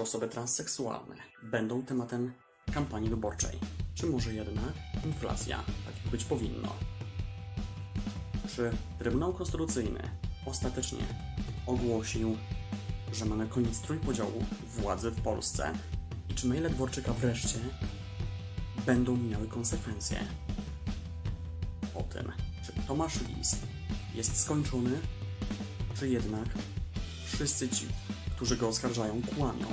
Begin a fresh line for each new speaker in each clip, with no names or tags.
Czy osoby transseksualne będą tematem kampanii wyborczej? Czy może jednak inflacja, tak jak być powinno? Czy Trybunał Konstytucyjny ostatecznie ogłosił, że mamy koniec trójpodziału władzy w Polsce? I czy maile Dworczyka wreszcie będą miały konsekwencje? O tym, czy Tomasz Lis jest skończony, czy jednak wszyscy ci, którzy go oskarżają, kłamią.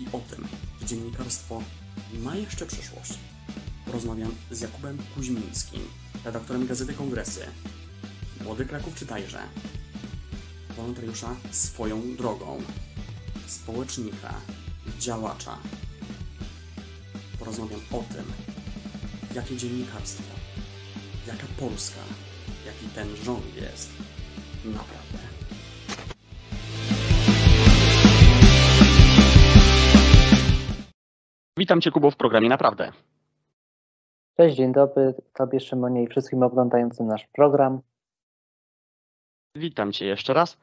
I o tym, że dziennikarstwo ma jeszcze przyszłość. Rozmawiam z Jakubem Kuźmińskim, redaktorem Gazety Kongresy. Młody Kraków czytajże. Wolontariusza swoją drogą. Społecznika, działacza. Porozmawiam o tym, jakie dziennikarstwo, jaka Polska, jaki ten rząd jest. Naprawdę. Witam Cię, Kubo, w programie Naprawdę.
Cześć, dzień dobry Tobie, Szymonie i wszystkim oglądającym nasz program.
Witam Cię jeszcze raz.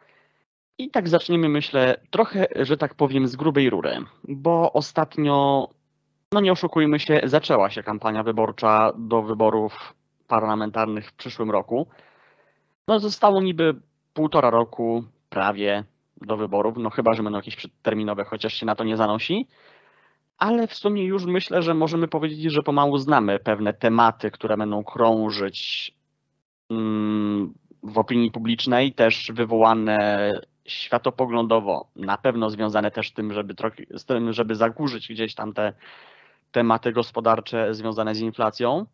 I tak zaczniemy, myślę, trochę, że tak powiem, z grubej rury, bo ostatnio, no nie oszukujmy się, zaczęła się kampania wyborcza do wyborów parlamentarnych w przyszłym roku. No zostało niby półtora roku prawie do wyborów, no chyba, że będą jakieś przedterminowe, chociaż się na to nie zanosi. Ale w sumie już myślę, że możemy powiedzieć, że pomału znamy pewne tematy, które będą krążyć mm, w opinii publicznej, też wywołane światopoglądowo, na pewno związane też z tym, żeby, z tym, żeby zakurzyć gdzieś tam te tematy gospodarcze związane z inflacją.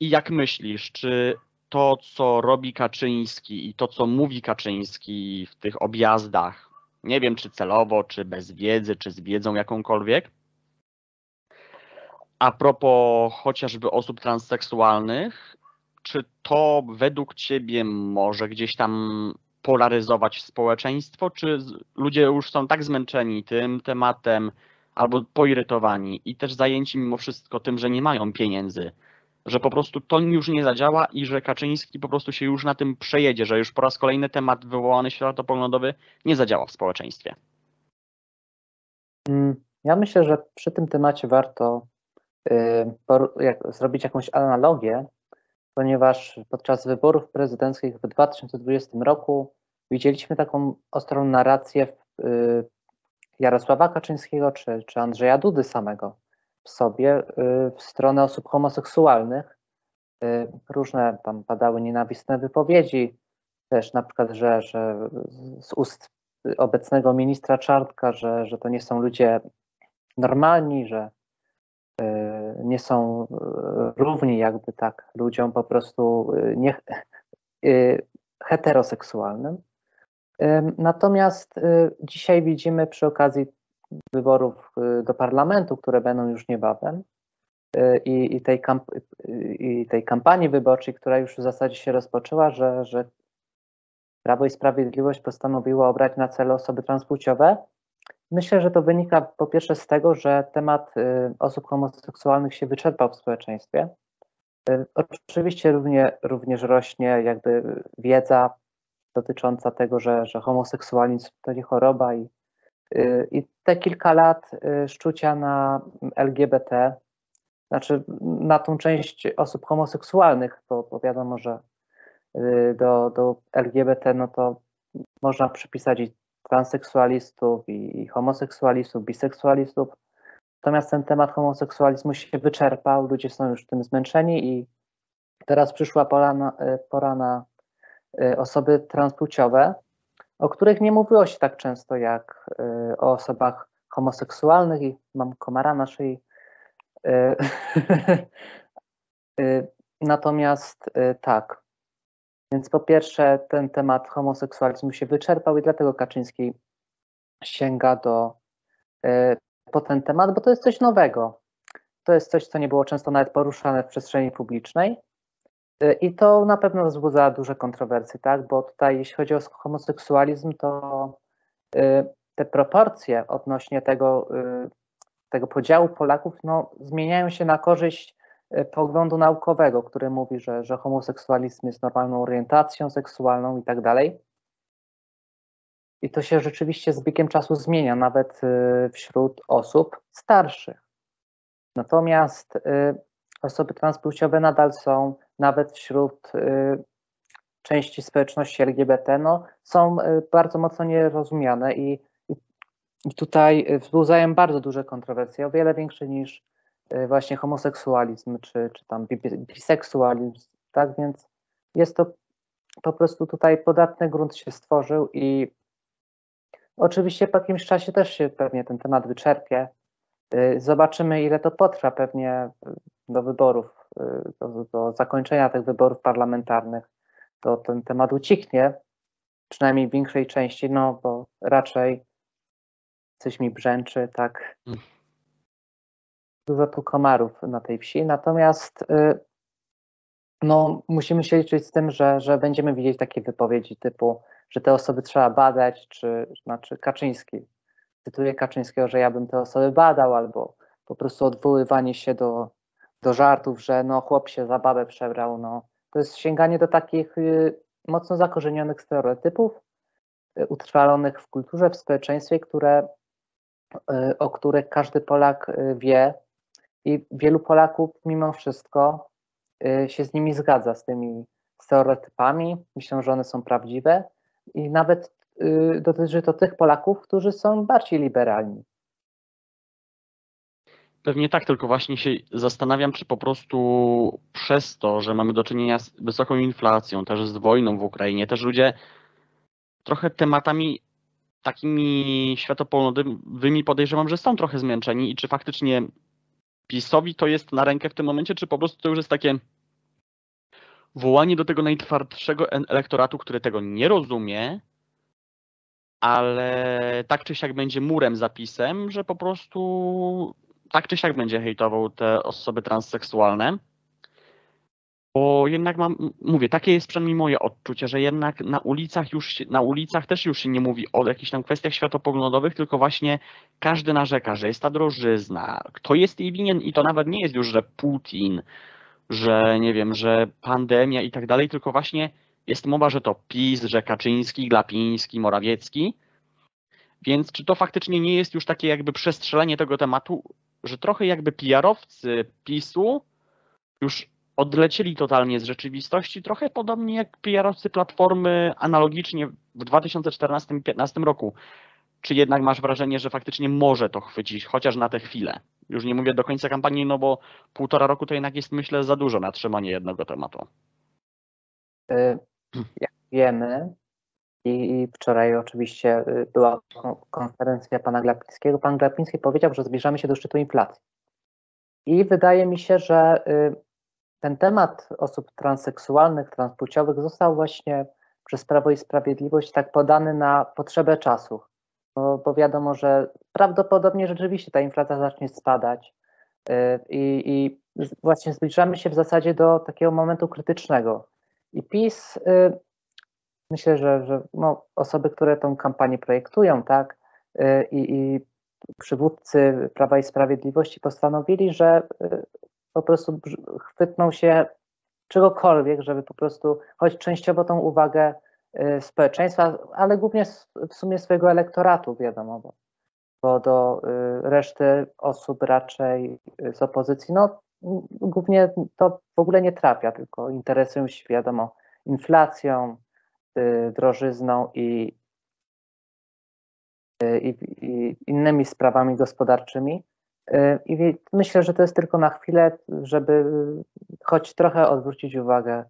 I jak myślisz, czy to, co robi Kaczyński i to, co mówi Kaczyński w tych objazdach, nie wiem czy celowo, czy bez wiedzy, czy z wiedzą jakąkolwiek, a propos chociażby osób transseksualnych, czy to według Ciebie może gdzieś tam polaryzować społeczeństwo, czy ludzie już są tak zmęczeni tym tematem albo poirytowani i też zajęci mimo wszystko tym, że nie mają pieniędzy, że po prostu to już nie zadziała i że Kaczyński po prostu się już na tym przejedzie, że już po raz kolejny temat wywołany światopoglądowy nie zadziała w społeczeństwie.
Mm, ja myślę, że przy tym temacie warto y, zrobić jakąś analogię, ponieważ podczas wyborów prezydenckich w 2020 roku widzieliśmy taką ostrą narrację y, Jarosława Kaczyńskiego czy, czy Andrzeja Dudy samego sobie y, w stronę osób homoseksualnych. Y, różne tam padały nienawistne wypowiedzi, też na przykład, że, że z ust obecnego ministra Czartka, że, że to nie są ludzie normalni, że y, nie są równi jakby tak ludziom po prostu nie, heteroseksualnym. Natomiast dzisiaj widzimy przy okazji wyborów y, do parlamentu, które będą już niebawem y, i, i, tej, kamp i tej kampanii wyborczej, która już w zasadzie się rozpoczęła, że, że Prawo i Sprawiedliwość postanowiło obrać na cele osoby transpłciowe. Myślę, że to wynika po pierwsze z tego, że temat y, osób homoseksualnych się wyczerpał w społeczeństwie. Oczywiście równie, również rośnie jakby wiedza dotycząca tego, że, że homoseksualizm to nie choroba i I te kilka lat y, szczucia na LGBT, znaczy na tą część osób homoseksualnych, bo, bo wiadomo, że y, do, do LGBT no to można przypisać i transseksualistów, i, i homoseksualistów, biseksualistów. Natomiast ten temat homoseksualizmu się wyczerpał, ludzie są już tym zmęczeni i teraz przyszła pora na, pora na osoby transpłciowe, o których nie mówiło się tak często jak y, o osobach homoseksualnych i mam komara na szyi. Y, y, natomiast tak, więc po pierwsze ten temat homoseksualizmu się wyczerpał i dlatego Kaczyński sięga do, po ten temat, bo to jest coś nowego. To jest coś, co nie było często nawet poruszane w przestrzeni publicznej. Y, I to na pewno wzbudza duże kontrowersje, tak? Bo tutaj, jeśli chodzi o homoseksualizm, to y, te proporcje odnośnie tego, y, tego podziału Polaków no, zmieniają się na korzyść poglądu naukowego, który mówi, że, że homoseksualizm jest normalną orientacją seksualną i tak dalej. i to się rzeczywiście z biegiem czasu zmienia, nawet y, wśród osób starszych. Natomiast y, osoby transpłciowe nadal są, nawet wśród y, części społeczności LGBT, no, są bardzo mocno nierozumiane i, i tutaj wzbudzają bardzo duże kontrowersje, o wiele większe niż właśnie homoseksualizm czy, czy tam biseksualizm, tak więc jest to po prostu tutaj podatny grunt się stworzył i oczywiście po jakimś czasie też się pewnie ten temat wyczerpie. Y, zobaczymy, ile to potrwa pewnie do wyborów, y, do, do zakończenia tych wyborów parlamentarnych. To ten temat ucichnie, przynajmniej w większej części, no bo raczej coś mi brzęczy, tak. Mm. Dużo tu komarów na tej wsi. Natomiast y, no, musimy się liczyć z tym, że, że będziemy widzieć takie wypowiedzi typu, że te osoby trzeba badać, czy znaczy Kaczyński, cytuję Kaczyńskiego, że ja bym te osoby badał, albo po prostu odwoływanie się do, do żartów, że no chłop się za babę przebrał, no. To jest sięganie do takich y, mocno zakorzenionych stereotypów, y, utrwalonych w kulturze, w społeczeństwie, które, y, o których każdy Polak wie i wielu Polaków mimo wszystko się z nimi zgadza, z tymi stereotypami. Myślę, że one są prawdziwe i nawet dotyczy to tych Polaków, którzy są bardziej liberalni.
Pewnie tak, tylko właśnie się zastanawiam, czy po prostu przez to, że mamy do czynienia z wysoką inflacją, też z wojną w Ukrainie, też ludzie trochę tematami takimi światopoglądowymi podejrzewam, że są trochę zmęczeni i czy faktycznie PiSowi to jest na rękę w tym momencie, czy po prostu to już jest takie wołanie do tego najtwardszego elektoratu, który tego nie rozumie, ale tak czy siak będzie murem zapisem, że po prostu tak czy siak będzie hejtował te osoby transseksualne. Bo jednak mam, mówię, takie jest przynajmniej moje odczucie, że jednak na ulicach już, na ulicach też już się nie mówi o jakichś tam kwestiach światopoglądowych, tylko właśnie każdy narzeka, że jest ta drożyzna, kto jest jej winien i to nawet nie jest już, że Putin, że nie wiem, że pandemia i tak dalej, tylko właśnie jest mowa, że to PiS, że Kaczyński, Glapiński, Morawiecki. Więc czy to faktycznie nie jest już takie jakby przestrzelenie tego tematu, że trochę jakby PR-owcy PiSu już odlecieli totalnie z rzeczywistości, trochę podobnie jak PR-owcy Platformy analogicznie w 2014-2015 roku. Czy jednak masz wrażenie, że faktycznie może to chwycić, chociaż na tę chwilę? Już nie mówię do końca kampanii, no bo półtora roku to jednak jest, myślę, za dużo na trzymanie jednego tematu.
Y, jak wiemy, i wczoraj oczywiście y, była konferencja pana Glapińskiego. Pan Glapiński powiedział, że zbliżamy się do szczytu inflacji. I wydaje mi się, że y, ten temat osób transseksualnych, transpłciowych został właśnie przez Prawo i Sprawiedliwość tak podany na potrzebę czasu. Bo, bo wiadomo, że prawdopodobnie rzeczywiście ta inflacja zacznie spadać y, i, i właśnie zbliżamy się w zasadzie do takiego momentu krytycznego. I PiS, myślę, że, że no, osoby, które tą kampanię projektują, tak, y, i, i przywódcy Prawa i Sprawiedliwości postanowili, że po prostu chwytną się czegokolwiek, żeby po prostu choć częściowo tą uwagę Y, społeczeństwa, ale głównie w sumie swojego elektoratu, wiadomo, bo, bo do y, reszty osób raczej y, z opozycji, no głównie to w ogóle nie trafia, tylko interesują się, wiadomo, inflacją, drożyzną i, i, i innymi sprawami gospodarczymi. I myślę, że to jest tylko na chwilę, żeby choć trochę odwrócić uwagę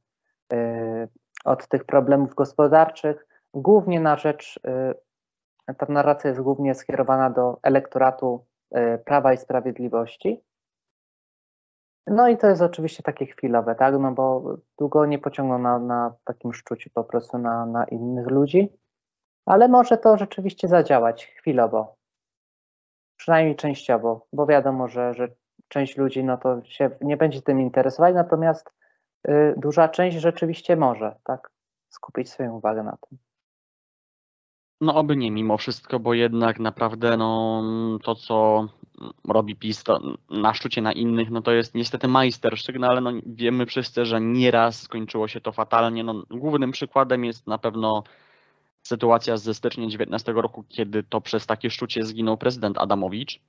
od tych problemów gospodarczych, głównie na rzecz, y, ta narracja jest głównie skierowana do elektoratu y, Prawa i Sprawiedliwości. No i to jest oczywiście takie chwilowe, tak, no bo długo nie pociągną na, na takim szczuciu po prostu na, na innych ludzi, ale może to rzeczywiście zadziałać chwilowo, przynajmniej częściowo, bo wiadomo, że, że część ludzi no to się nie będzie tym interesować, natomiast Y, duża część rzeczywiście może tak? Skupić swoją uwagę na tym.
No oby nie mimo wszystko, bo jednak naprawdę no, to, co robi PiS na szczucie na innych, no to jest niestety majstersztyk, no ale no, wiemy wszyscy, że nieraz skończyło się to fatalnie. No, głównym przykładem jest na pewno sytuacja ze stycznia 19 roku, kiedy to przez takie szczucie zginął prezydent Adamowicz.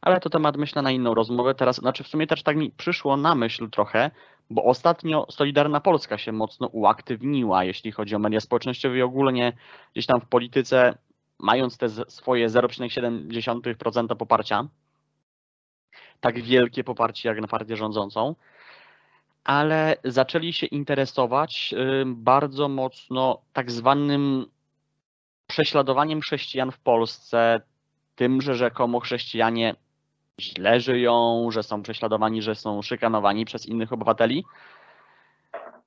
Ale to temat myślę na inną rozmowę. Teraz, znaczy w sumie też tak mi przyszło na myśl trochę, bo ostatnio Solidarna Polska się mocno uaktywniła, jeśli chodzi o media społecznościowe i ogólnie gdzieś tam w polityce, mając te swoje 0,7% poparcia, tak wielkie poparcie jak na partię rządzącą, ale zaczęli się interesować bardzo mocno tak zwanym prześladowaniem chrześcijan w Polsce, tym, że rzekomo chrześcijanie źle żyją, że są prześladowani, że są szykanowani przez innych obywateli.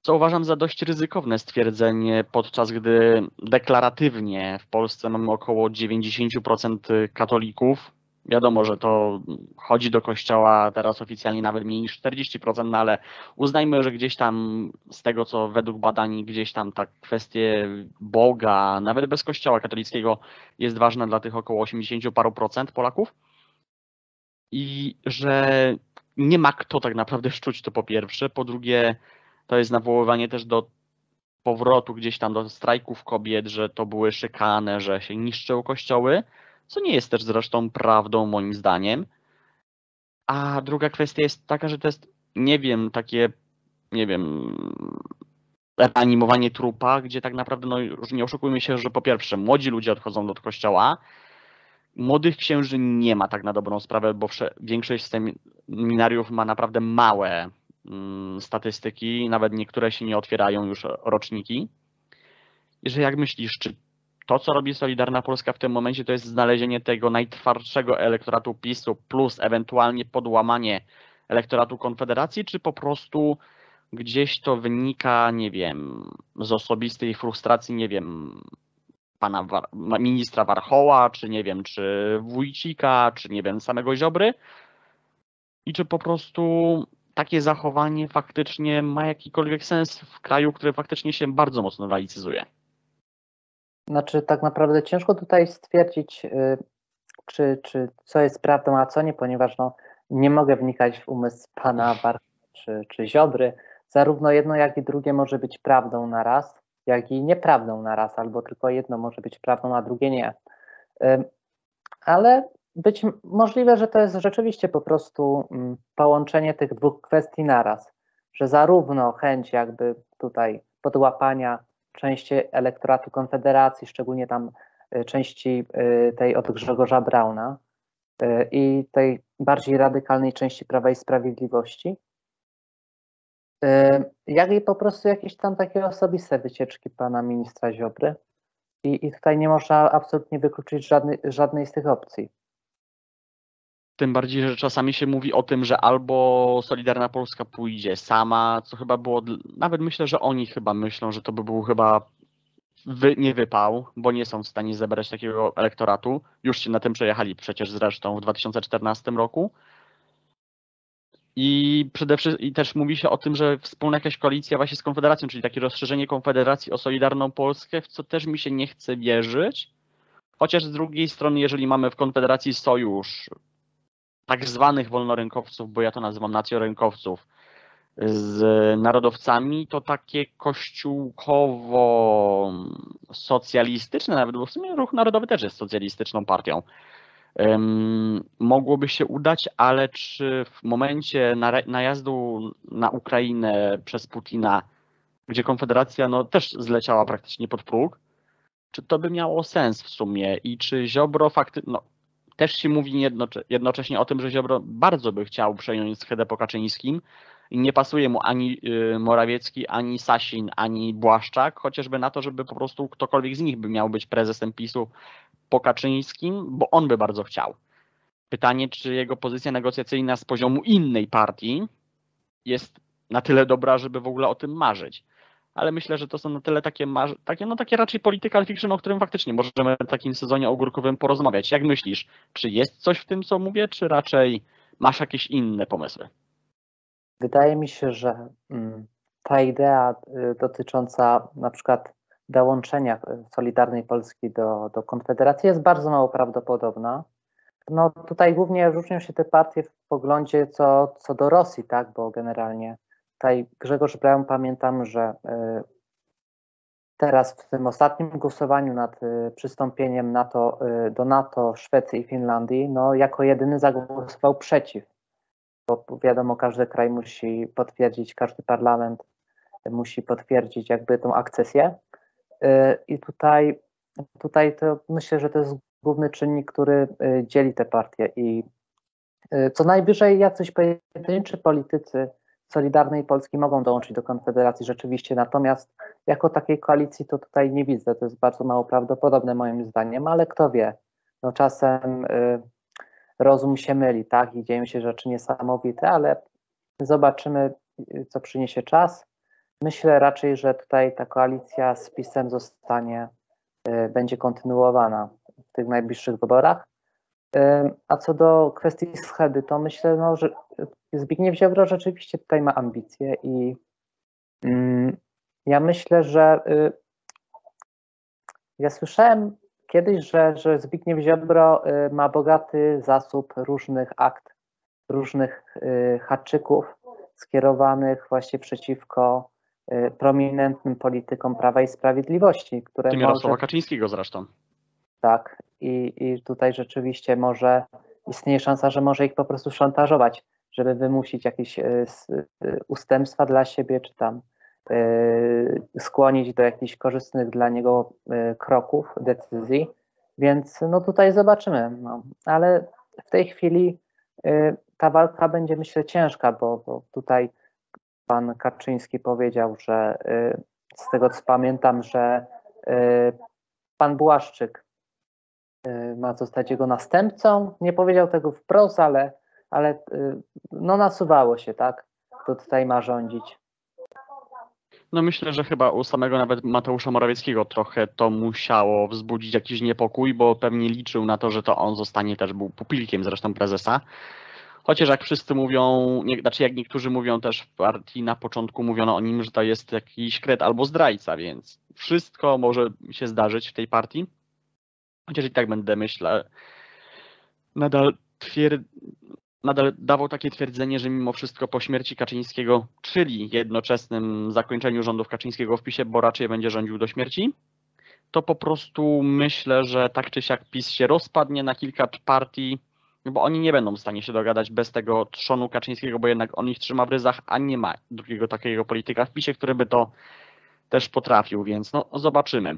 Co uważam za dość ryzykowne stwierdzenie, podczas gdy deklaratywnie w Polsce mamy około 90% katolików, Wiadomo, że to chodzi do kościoła teraz oficjalnie nawet mniej niż 40%, no ale uznajmy, że gdzieś tam z tego, co według badań, gdzieś tam ta kwestie Boga, nawet bez kościoła katolickiego jest ważna dla tych około 80 paru procent Polaków. I że nie ma kto tak naprawdę szczuć to po pierwsze. Po drugie, to jest nawoływanie też do powrotu gdzieś tam do strajków kobiet, że to były szykane, że się niszczyły kościoły co nie jest też zresztą prawdą moim zdaniem. A druga kwestia jest taka, że to jest, nie wiem, takie, nie wiem, reanimowanie trupa, gdzie tak naprawdę, no już nie oszukujmy się, że po pierwsze młodzi ludzie odchodzą do kościoła, młodych księży nie ma tak na dobrą sprawę, bo większość seminariów ma naprawdę małe mm, statystyki, nawet niektóre się nie otwierają już roczniki. I że jak myślisz, czy to, co robi Solidarna Polska w tym momencie, to jest znalezienie tego najtwardszego elektoratu PiSu plus ewentualnie podłamanie elektoratu Konfederacji, czy po prostu gdzieś to wynika, nie wiem, z osobistej frustracji, nie wiem, pana War ministra Warchoła, czy nie wiem, czy Wójcika, czy nie wiem, samego Ziobry i czy po prostu takie zachowanie faktycznie ma jakikolwiek sens w kraju, który faktycznie się bardzo mocno laicyzuje.
Znaczy, tak naprawdę ciężko tutaj stwierdzić, y, czy, czy co jest prawdą, a co nie, ponieważ no, nie mogę wnikać w umysł pana Bar czy, czy Ziobry. Zarówno jedno, jak i drugie może być prawdą na raz, jak i nieprawdą na raz, albo tylko jedno może być prawdą, a drugie nie. Ale być możliwe, że to jest rzeczywiście po prostu mm, połączenie tych dwóch kwestii naraz, że zarówno chęć jakby tutaj podłapania części elektoratu Konfederacji, szczególnie tam y, części y, tej od Grzegorza Brauna y, i tej bardziej radykalnej części Prawa i Sprawiedliwości, jak i po prostu jakieś tam takie osobiste wycieczki pana ministra Ziobry. I, i tutaj nie można absolutnie wykluczyć żadnej, żadnej z tych opcji.
Tym bardziej, że czasami się mówi o tym, że albo Solidarna Polska pójdzie sama, co chyba było, nawet myślę, że oni chyba myślą, że to by był chyba wy, nie wypał, bo nie są w stanie zebrać takiego elektoratu. Już się na tym przejechali przecież zresztą w 2014 roku. I przede wszystkim i też mówi się o tym, że wspólna jakaś koalicja właśnie z Konfederacją, czyli takie rozszerzenie Konfederacji o Solidarną Polskę, w co też mi się nie chce wierzyć. Chociaż z drugiej strony, jeżeli mamy w Konfederacji sojusz tak zwanych wolnorynkowców, bo ja to nazywam nacjorynkowców, z narodowcami, to takie kościółkowo-socjalistyczne, nawet bo w sumie Ruch Narodowy też jest socjalistyczną partią, um, mogłoby się udać, ale czy w momencie najazdu na Ukrainę przez Putina, gdzie Konfederacja no, też zleciała praktycznie pod próg, czy to by miało sens w sumie i czy Ziobro faktycznie, no, też się mówi jednocześnie o tym, że Ziobro bardzo by chciał przejąć schedę po Kaczyńskim, i nie pasuje mu ani y, Morawiecki, ani Sasin, ani Błaszczak, chociażby na to, żeby po prostu ktokolwiek z nich by miał być prezesem PiSu po Kaczyńskim, bo on by bardzo chciał. Pytanie, czy jego pozycja negocjacyjna z poziomu innej partii jest na tyle dobra, żeby w ogóle o tym marzyć. Ale myślę, że to są na tyle takie, takie, no takie raczej political fiction, o którym faktycznie możemy w takim sezonie ogórkowym porozmawiać. Jak myślisz, czy jest coś w tym, co mówię, czy raczej masz jakieś inne pomysły?
Wydaje mi się, że mm, ta idea y, dotycząca na przykład dołączenia y, Solidarnej Polski do, do Konfederacji jest bardzo mało prawdopodobna. No tutaj głównie różnią się te partie w poglądzie co, co do Rosji, tak, bo generalnie tutaj Grzegorz Braun pamiętam, że y, teraz w tym ostatnim głosowaniu nad y, przystąpieniem NATO, y, do NATO Szwecji i Finlandii, no jako jedyny zagłosował przeciw. Bo wiadomo, każdy kraj musi potwierdzić, każdy parlament musi potwierdzić jakby tą akcesję. I tutaj, tutaj to myślę, że to jest główny czynnik, który dzieli te partie i co najwyżej jacyś pojedynczy politycy Solidarnej Polski mogą dołączyć do Konfederacji rzeczywiście, natomiast jako takiej koalicji to tutaj nie widzę, to jest bardzo mało prawdopodobne moim zdaniem, ale kto wie, no czasem y, rozum się myli, tak, i dzieją się rzeczy niesamowite, ale zobaczymy, y, co przyniesie czas. Myślę raczej, że tutaj ta koalicja z PiSem zostanie, y, będzie kontynuowana w tych najbliższych wyborach. A co do kwestii schedy, to myślę, no, że Zbigniew Ziobro rzeczywiście tutaj ma ambicje i mm, ja myślę, że y, ja słyszałem kiedyś, że, że Zbigniew Ziobro y, ma bogaty zasób różnych akt, różnych y, haczyków skierowanych właśnie przeciwko prominentnym politykom Prawa i Sprawiedliwości, które
Tym Jarosława Kaczyńskiego zresztą.
Tak, i, i tutaj rzeczywiście może istnieje szansa, że może ich po prostu szantażować żeby wymusić jakieś e, e, ustępstwa dla siebie, czy tam e, skłonić do jakichś korzystnych dla niego kroków, decyzji. Więc no tutaj zobaczymy. No. Ale w tej chwili ta walka będzie myślę ciężka, bo, bo tutaj pan Kaczyński powiedział, że z tego co pamiętam, że pan Błaszczyk ma zostać jego następcą. Nie powiedział tego wprost, ale ale y, no nasuwało się, tak? Kto tutaj ma rządzić.
No myślę, że chyba u samego nawet Mateusza Morawieckiego trochę to musiało wzbudzić jakiś niepokój, bo pewnie liczył na to, że to on zostanie też był pupilkiem zresztą prezesa. Chociaż jak wszyscy mówią, nie, znaczy jak niektórzy mówią też w partii na początku mówiono o nim, że to jest jakiś kret albo zdrajca, więc wszystko może się zdarzyć w tej partii. Chociaż i tak będę myślę, nadal twierd nadal dawał takie twierdzenie, że mimo wszystko po śmierci Kaczyńskiego, czyli jednoczesnym zakończeniu rządów Kaczyńskiego w PiSie, bo raczej będzie rządził do śmierci, to po prostu myślę, że tak czy siak PiS się rozpadnie na kilka partii, bo oni nie będą w stanie się dogadać bez tego trzonu Kaczyńskiego, bo jednak on ich trzyma w ryzach, a nie ma drugiego takiego polityka w PiSie, który by to też potrafił, więc no zobaczymy.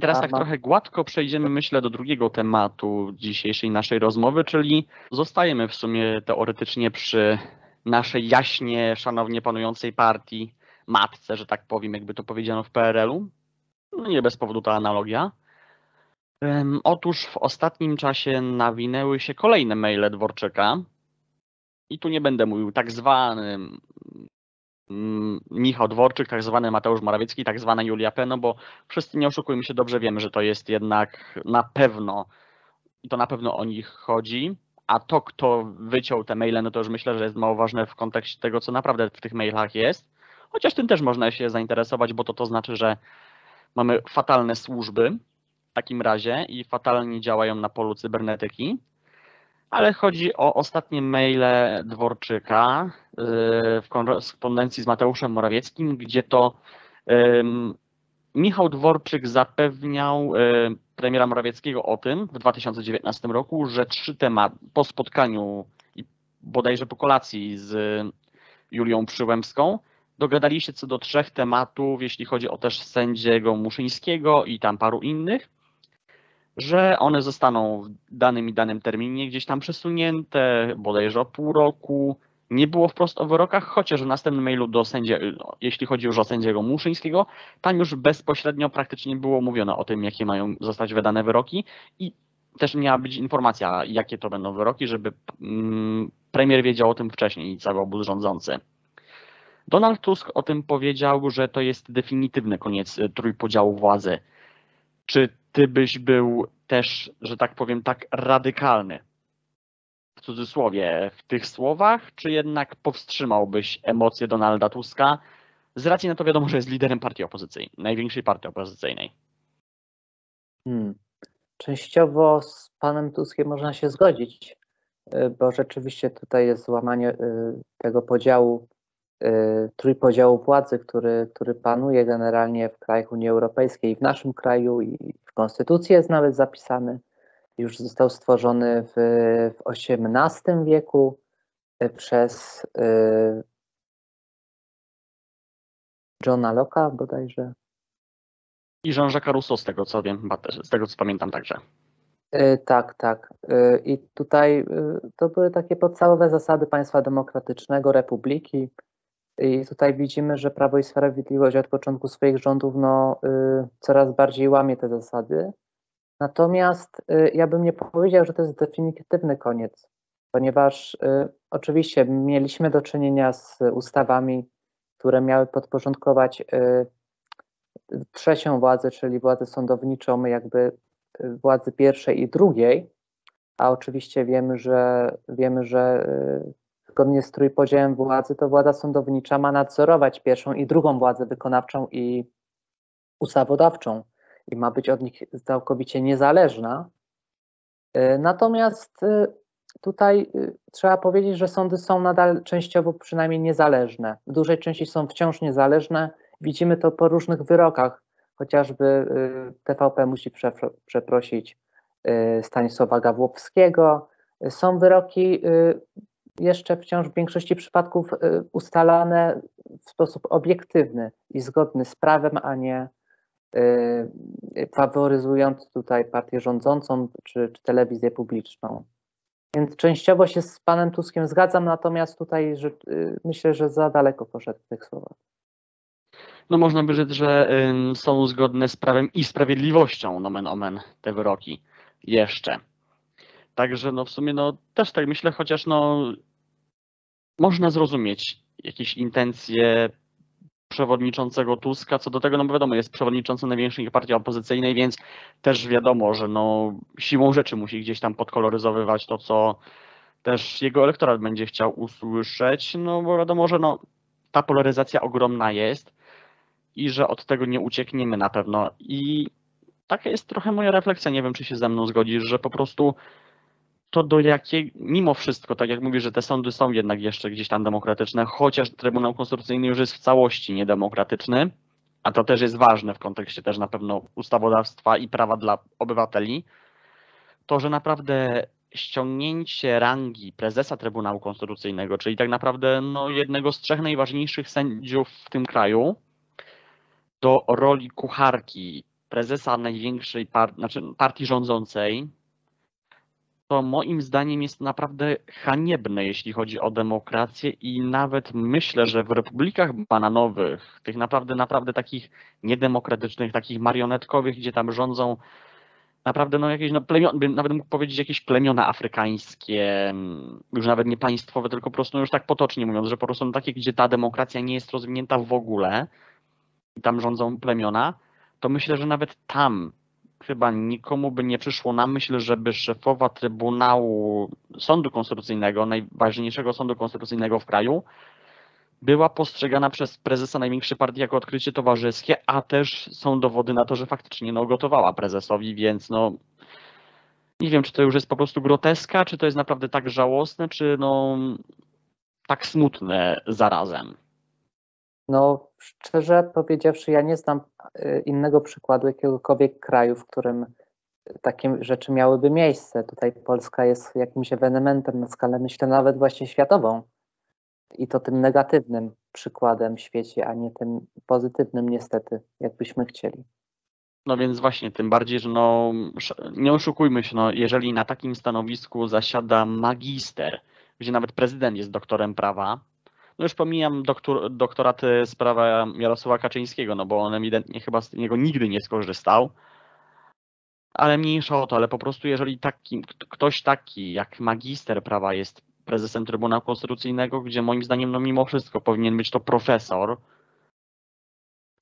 Teraz tak trochę gładko przejdziemy, myślę, do drugiego tematu dzisiejszej naszej rozmowy, czyli zostajemy w sumie teoretycznie przy naszej jaśnie, szanownie panującej partii, matce, że tak powiem, jakby to powiedziano w PRL-u. No nie bez powodu ta analogia. Um, otóż w ostatnim czasie nawinęły się kolejne maile Dworczyka. I tu nie będę mówił tak zwanym Michał Dworczyk, tak zwany Mateusz Morawiecki, tak zwana Julia P., no bo wszyscy nie oszukujmy się, dobrze wiemy, że to jest jednak na pewno, i to na pewno o nich chodzi, a to, kto wyciął te maile, no to już myślę, że jest mało ważne w kontekście tego, co naprawdę w tych mailach jest, chociaż tym też można się zainteresować, bo to to znaczy, że mamy fatalne służby w takim razie i fatalnie działają na polu cybernetyki, ale chodzi o ostatnie maile Dworczyka y, w korespondencji z Mateuszem Morawieckim, gdzie to Michał Dworczyk zapewniał y, premiera Morawieckiego o tym w 2019 roku, że trzy tematy po spotkaniu i bodajże po kolacji z Julią Przyłębską dogadali się co do trzech tematów, jeśli chodzi o też sędziego Muszyńskiego i tam paru innych że one zostaną w danym i danym terminie gdzieś tam przesunięte, bodajże o pół roku. Nie było wprost o wyrokach, chociaż w następnym mailu do sędzia, no, jeśli chodzi już o sędziego Muszyńskiego, tam już bezpośrednio praktycznie było mówione o tym, jakie mają zostać wydane wyroki i też miała być informacja, jakie to będą wyroki, żeby mm, premier wiedział o tym wcześniej, cały obóz rządzący. Donald Tusk o tym powiedział, że to jest definitywny koniec trójpodziału władzy. Czy ty byś był też, że tak powiem, tak radykalny, w cudzysłowie, w tych słowach, czy jednak powstrzymałbyś emocje Donalda Tuska z racji na to wiadomo, że jest liderem partii opozycyjnej, największej partii opozycyjnej?
Hmm. Częściowo z panem Tuskiem można się zgodzić, y, bo rzeczywiście tutaj jest złamanie y, tego podziału trójpodziału władzy, który, który panuje generalnie w krajach Unii Europejskiej i w naszym kraju i w Konstytucji jest nawet zapisany. Już został stworzony w, w XVIII wieku y, przez y, Johna Locke'a bodajże.
I Jean-Jacques Rousseau, z tego co wiem, z tego co pamiętam także.
Y, Tak, tak. Y, I tutaj y, to były takie podstawowe zasady państwa demokratycznego, republiki. I tutaj widzimy, że Prawo i Sprawiedliwość od początku swoich rządów no, y, coraz bardziej łamie te zasady. Natomiast y, ja bym nie powiedział, że to jest definitywny koniec, ponieważ y, oczywiście mieliśmy do czynienia z ustawami, które miały podporządkować y, trzecią władzę, czyli władzę sądowniczą, jakby y, władzy pierwszej i drugiej, a oczywiście wiemy, że wiemy, że y, zgodnie z trójpodziałem władzy to władza sądownicza ma nadzorować pierwszą i drugą władzę wykonawczą i ustawodawczą i ma być od nich całkowicie niezależna. Y, Natomiast y, tutaj y, trzeba powiedzieć, że sądy są nadal częściowo przynajmniej niezależne. W dużej części są wciąż niezależne. Widzimy to po różnych wyrokach. Chociażby TVP musi przepro- przeprosić Stanisława Gawłowskiego. Są wyroki jeszcze wciąż w większości przypadków y, ustalane w sposób obiektywny i zgodny z prawem, a nie y, faworyzując tutaj partię rządzącą czy, czy telewizję publiczną. Więc częściowo się z panem Tuskiem zgadzam, natomiast tutaj że, y, myślę, że za daleko poszedł w tych słowach.
No można by rzec, że są zgodne z prawem i sprawiedliwością, nomen omen, te wyroki jeszcze. Także no w sumie no też tak myślę, chociaż no można zrozumieć jakieś intencje przewodniczącego Tuska, co do tego, no bo wiadomo, jest przewodniczącym największej partii opozycyjnej, więc też wiadomo, że no siłą rzeczy musi gdzieś tam podkoloryzowywać to, co też jego elektorat będzie chciał usłyszeć, no bo wiadomo, że no ta polaryzacja ogromna jest i że od tego nie uciekniemy na pewno. I taka jest trochę moja refleksja, nie wiem, czy się ze mną zgodzisz, że po prostu to do jakiej, mimo wszystko, tak jak mówisz, że te sądy są jednak jeszcze gdzieś tam demokratyczne, chociaż Trybunał Konstytucyjny już jest w całości niedemokratyczny, a to też jest ważne w kontekście też na pewno ustawodawstwa i prawa dla obywateli, to że naprawdę ściągnięcie rangi prezesa Trybunału Konstytucyjnego, czyli tak naprawdę no, jednego z trzech najważniejszych sędziów w tym kraju, do roli kucharki prezesa największej par- znaczy partii rządzącej, to moim zdaniem jest naprawdę haniebne, jeśli chodzi o demokrację i nawet myślę, że w republikach bananowych, tych naprawdę, naprawdę takich niedemokratycznych, takich marionetkowych, gdzie tam rządzą naprawdę no jakieś, no plemion, bym nawet mógł powiedzieć jakieś plemiona afrykańskie, mm, już nawet nie państwowe, tylko po prostu no już tak potocznie mówiąc, że po prostu no takie, gdzie ta demokracja nie jest rozwinięta w ogóle i tam rządzą plemiona, to myślę, że nawet tam chyba nikomu by nie przyszło na myśl, żeby szefowa Trybunału Sądu Konstytucyjnego, najważniejszego sądu konstytucyjnego w kraju, była postrzegana przez prezesa największej partii jako odkrycie towarzyskie, a też są dowody na to, że faktycznie no, gotowała prezesowi, więc no nie wiem, czy to już jest po prostu groteska, czy to jest naprawdę tak żałosne, czy no tak smutne zarazem.
No, szczerze powiedziawszy, ja nie znam y, innego przykładu jakiegokolwiek kraju, w którym takie rzeczy miałyby miejsce. Tutaj Polska jest jakimś ewenementem na skalę, myślę, nawet właśnie światową. I to tym negatywnym przykładem w świecie, a nie tym pozytywnym, niestety, jakbyśmy chcieli.
No więc właśnie, tym bardziej, że no, nie oszukujmy się, no, jeżeli na takim stanowisku zasiada magister, gdzie nawet prezydent jest doktorem prawa, no już pomijam doktor, doktoraty z prawa Jarosława Kaczyńskiego, no bo on ewidentnie chyba z niego nigdy nie skorzystał, ale mniejsza o to, ale po prostu jeżeli taki, ktoś taki jak magister prawa jest prezesem Trybunału Konstytucyjnego, gdzie moim zdaniem no mimo wszystko powinien być to profesor,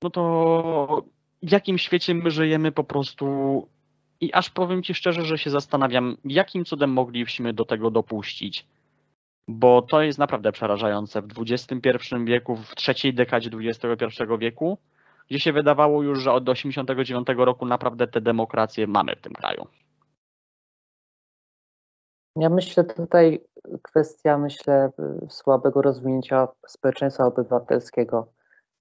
no to w jakim świecie my żyjemy po prostu i aż powiem Ci szczerze, że się zastanawiam, jakim cudem mogliśmy do tego dopuścić. Bo to jest naprawdę przerażające w XXI wieku, w trzeciej dekadzie XXI wieku, gdzie się wydawało już, że od 1989 roku naprawdę te demokracje mamy w tym kraju.
Ja myślę tutaj kwestia, myślę, słabego rozwinięcia społeczeństwa obywatelskiego.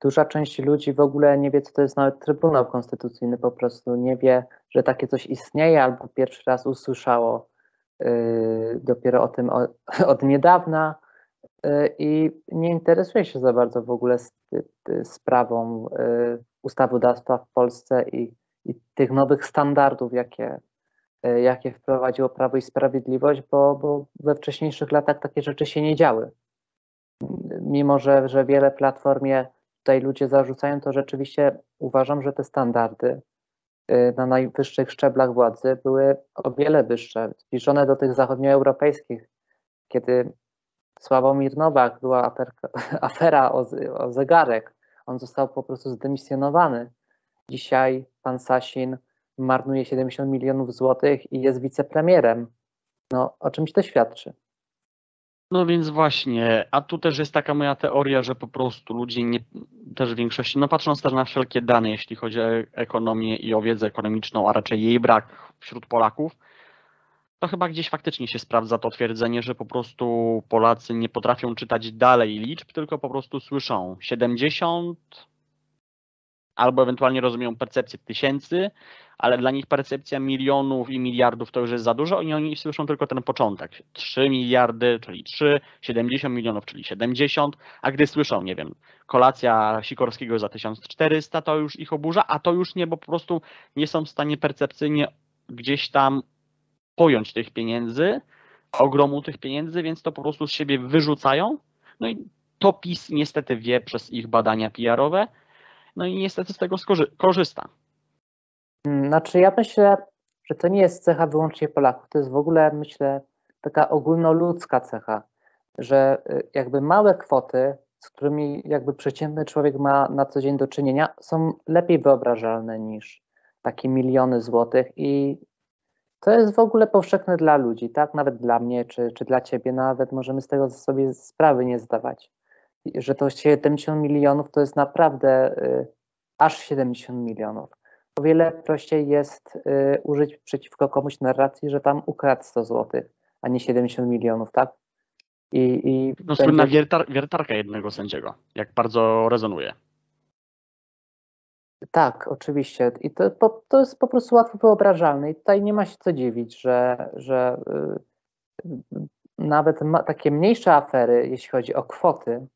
Duża część ludzi w ogóle nie wie, co to jest nawet Trybunał Konstytucyjny, po prostu nie wie, że takie coś istnieje, albo pierwszy raz usłyszało dopiero o tym od, niedawna yy, i nie interesuje się za bardzo w ogóle sprawą yy, ustawodawstwa w Polsce i, i tych nowych standardów, jakie, jakie wprowadziło Prawo i Sprawiedliwość, bo, bo we wcześniejszych latach takie rzeczy się nie działy. Mimo, że, że wiele platformie tutaj ludzie zarzucają, to rzeczywiście uważam, że te standardy na najwyższych szczeblach władzy były o wiele wyższe, zbliżone do tych zachodnioeuropejskich. Kiedy Sławomir Nowak była afera o, o zegarek, on został po prostu zdemisjonowany. Dzisiaj pan Sasin marnuje 70 milionów złotych i jest wicepremierem. No, o czymś to świadczy.
No więc właśnie, a tu też jest taka moja teoria, że po prostu ludzie nie, też w większości, no patrząc też na wszelkie dane, jeśli chodzi o ekonomię i o wiedzę ekonomiczną, a raczej jej brak wśród Polaków, to chyba gdzieś faktycznie się sprawdza to twierdzenie, że po prostu Polacy nie potrafią czytać dalej liczb, tylko po prostu słyszą 70, albo ewentualnie rozumieją percepcję tysięcy, ale dla nich percepcja milionów i miliardów to już jest za dużo i oni słyszą tylko ten początek. 3 miliardy, czyli 3, 70 milionów, czyli 70, a gdy słyszą, nie wiem, kolacja Sikorskiego za 1400, to już ich oburza, a to już nie, bo po prostu nie są w stanie percepcyjnie gdzieś tam pojąć tych pieniędzy, ogromu tych pieniędzy, więc to po prostu z siebie wyrzucają. No i to PiS niestety wie przez ich badania PR-owe, no i niestety z tego korzysta.
Znaczy, ja myślę, że to nie jest cecha wyłącznie Polaków. To jest w ogóle, myślę, taka ogólnoludzka cecha, że y, jakby małe kwoty, z którymi jakby przeciętny człowiek ma na co dzień do czynienia, są lepiej wyobrażalne niż takie miliony złotych i to jest w ogóle powszechne dla ludzi, tak? Nawet dla mnie czy, czy dla ciebie, nawet możemy z tego sobie sprawy nie zdawać. Że to 70 milionów to jest naprawdę y, aż 70 milionów o wiele prościej jest y, użyć przeciwko komuś narracji, że tam ukradł 100 zł, a nie 70 milionów, tak?
I, i no będzie... słynna wiertar, wiertarka jednego sędziego, jak bardzo rezonuje.
Tak, oczywiście. I to, to jest po prostu łatwo wyobrażalne. I tutaj nie ma się co dziwić, że, że yy, nawet takie mniejsze afery, jeśli chodzi o kwoty,